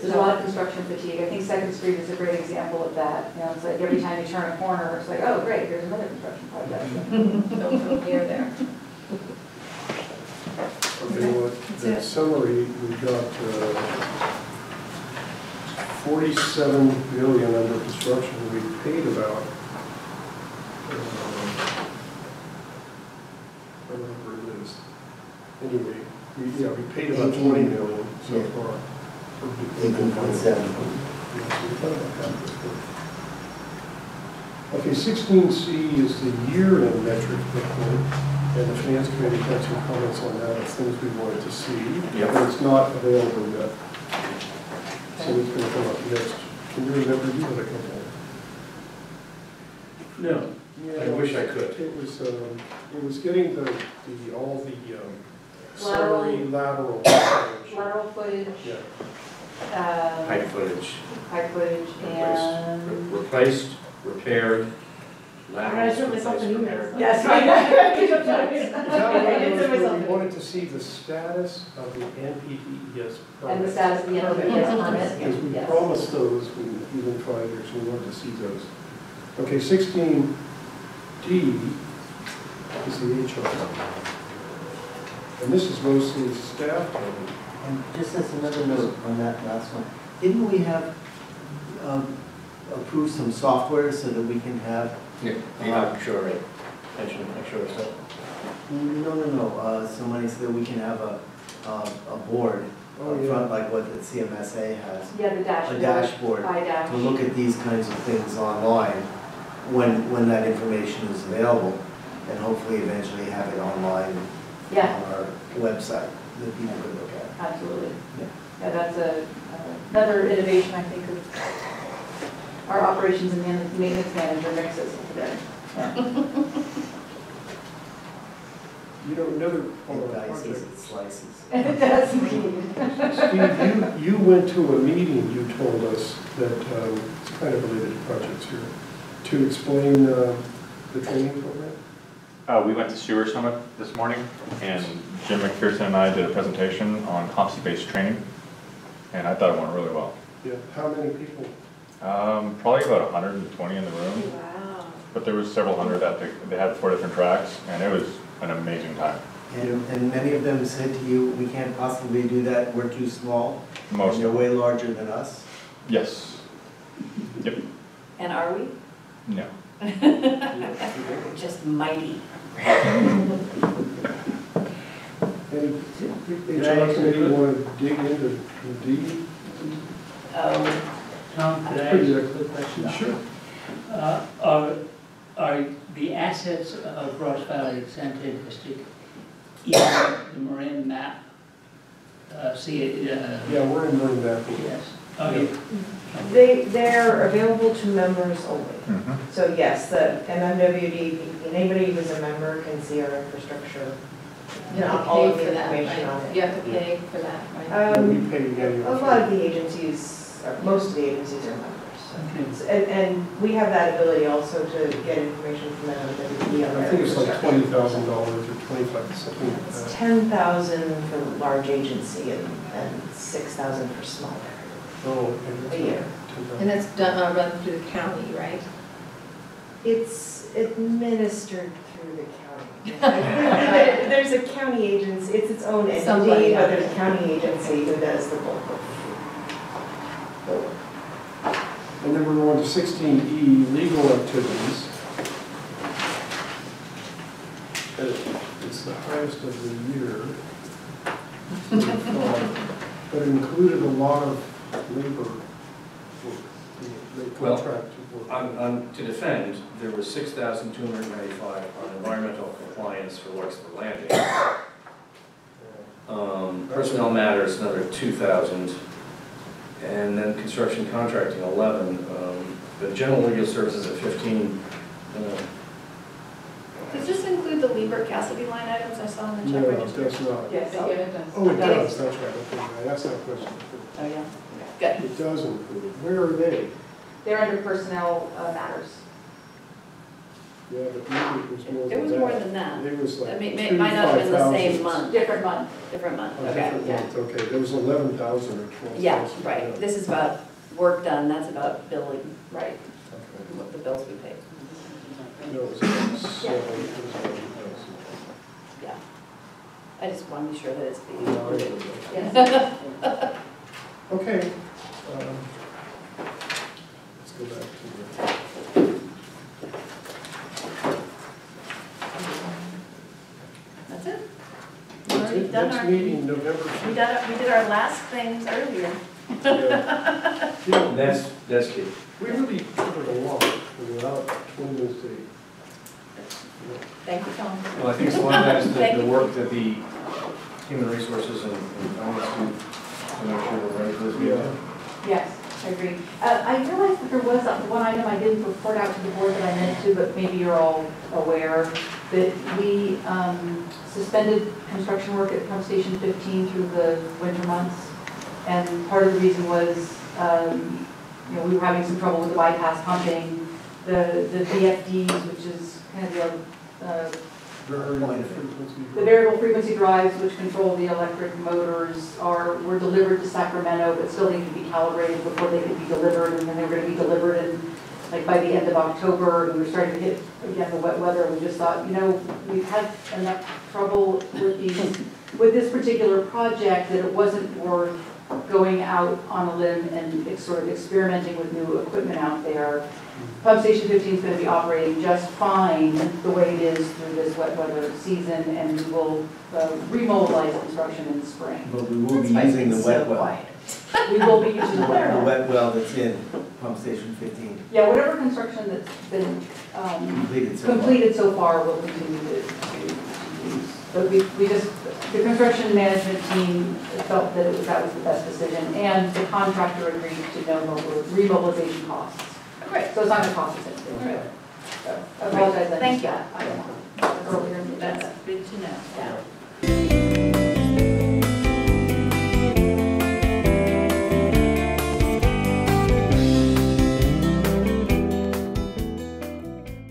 there's a lot of construction fatigue. I think Second Street is a great example of that. You know, it's like every time you turn a corner, it's like, oh, great, here's another construction project. Don't go near there. Okay, well, That's the summary, we've got uh, forty-seven million under construction, we paid about, uh, whatever it is. Anyway, we, yeah, we paid about Eighteen. twenty million so Yeah. far. Eighteen point seven. Yes, we thought about that before. Okay, sixteen C is the year-end metric report, and the finance committee had some comments on that, it's things we wanted to see. Yep. But it's not available yet. So it's gonna come up next. Can you remember, you had a couple? No. I wish I could. It was, um, it was getting the, the, all the, um, Lateral- summary lateral. information. Lateral footage, Yeah, uh, Height footage, high footage, and. Re- replaced, repaired, laterals. sent myself an replaced, email. repaired. Yes, I Is that what I it did was, where we wanted to see the status of the NPDES permit? And the status of the NPDES permit, Because we yes. promised those, we, even five years, we wanted to see those. Okay, sixteen D is the HR. And this is mostly staff. level. And just as another note on that last one, didn't we have um, approved some software so that we can have, Yeah, yeah, sure, right? Pension, sure, so. no, no, no, uh, some money so that we can have a, a a board Oh, up yeah. front, like what the CMSA has. Yeah, the dashboard. A dashboard iDash. to look at these kinds of things online when, when that information is available, and hopefully eventually have it online Yeah, on our website that people could look at. absolutely. Yeah. Yeah, that's a, uh, another innovation, I think, of our operations and maintenance manager mixes today. You know, another, on It the dices, project. it slices. It does indeed. Steve, you, you went to a meeting, you told us, that, um, it's kind of related to projects here, to explain, uh, the training program? Uh, we went to Sewer Summit this morning, and Jim McPherson and I did a presentation on competency-based training, and I thought it went really well. Yeah, how many people? Um, probably about hundred and twenty in the room, Wow. but there was several hundred that they, they had four different tracks, and it was an amazing time. And, and many of them said to you, we can't possibly do that, we're too small. Most, And you're way larger than us. yes. Yep, And are we? No. Just mighty. Any Did I HR ask committee you- want to dig into D? Oh, Tom, could I Pretty ask a quick question? Sure. Uh, Are, are the assets of Ross Valley Sanitary District in the MarinMap? Uh, See, it, uh, Yeah, we're in Marine Valley. yes. Okay. They, they're available to members only. Mhm. So yes, the MMWD, anybody who's a member can see our infrastructure. You have to all pay of the for that, information on right? it. You have to pay for that, right? We Um, pay annual. a lot of the agencies, or most of the agencies are members. Okay. And, and we have that ability also to get information from MMWD on I think it's like twenty thousand dollars or twenty-five, something like It's that. ten thousand for large agency and, and six thousand for smaller. Oh, okay. A year. And that's done, uh, run through the county, right? It's administered through the county. There's a county agency, it's its own Somebody, entity, yeah. but there's a county agency who does the bulk of the work. And then we're going to sixteen E, legal activities. Uh, It's the highest of the year. so But it included a lot of labor work, the Well, contract work. On, on, to defend, there was six thousand two hundred ninety-five on environmental compliance for Larkspur Landing. Um, personnel matters, another two thousand, and then construction contracting, eleven. Um, the general legal services at fifteen. Uh, does this Liebert Cassidy line items I saw in the check No, it register? does not. Yes. Yeah, it does. Oh, it Does. that's right, okay, I asked that question. Oh, yeah. Good. It does include. Where are they? They're under personnel uh, matters. Yeah, but maybe it was more than that. It was more than that. It was I like mean, two it might not have been the 5,000. same month, Different month. different month, Oh, okay. different month, okay, there was eleven thousand or twelve thousand. Yeah, right. This is about work done, that's about billing, Right. What the bills we paid. No, it was about seven, it was. Yeah. I just want to be sure that it's being No, I included. know that. Yes. Okay. um, Let's go back to the, That's it. We've already done next our, meeting, November. we did, our- we did our last things earlier. Yeah. You know, That's, that's key. We really covered a lot without twenty minutes to eat. Thank you, Tom. Well, I think it's lot of that is Thank the, the work that the human resources and and finance do to make sure we're ready for this meeting. Yes, I agree. Uh, I realized that there was one item I didn't report out to the board that I meant to, but maybe you're all aware, that we um, suspended construction work at pump station 15 through the winter months. And part of the reason was, um, you know, we were having some trouble with the bypass pumping. The, the VFDs, which is kind of the, Um, variable the variable frequency drives which control the electric motors are, were delivered to Sacramento, but still need to be calibrated before they could be delivered, and then they were gonna be delivered in, like, by the end of October, and we were starting to hit, again, the wet weather, and we just thought, you know, we've had enough trouble with these, with this particular project, that it wasn't worth going out on a limb and sort of experimenting with new equipment out there. Pump Station 15 is going to be operating just fine the way it is through this wet weather season, and we will uh, remobilize construction in the spring. But we will be That's why using the it's wet so well. quiet. We will be using the wet- the well. wet well that's in pump station fifteen, Yeah, whatever construction that's been um, completed so far. completed so far, we'll continue to to use. But we, we just, the construction management team felt that it was, that was the best decision, and the contractor agreed to no mobil- remobilization costs Great. So it's not gonna cost us anything. Right. So I apologize, Thank you. I don't know. Earlier in the agenda. That's good to know.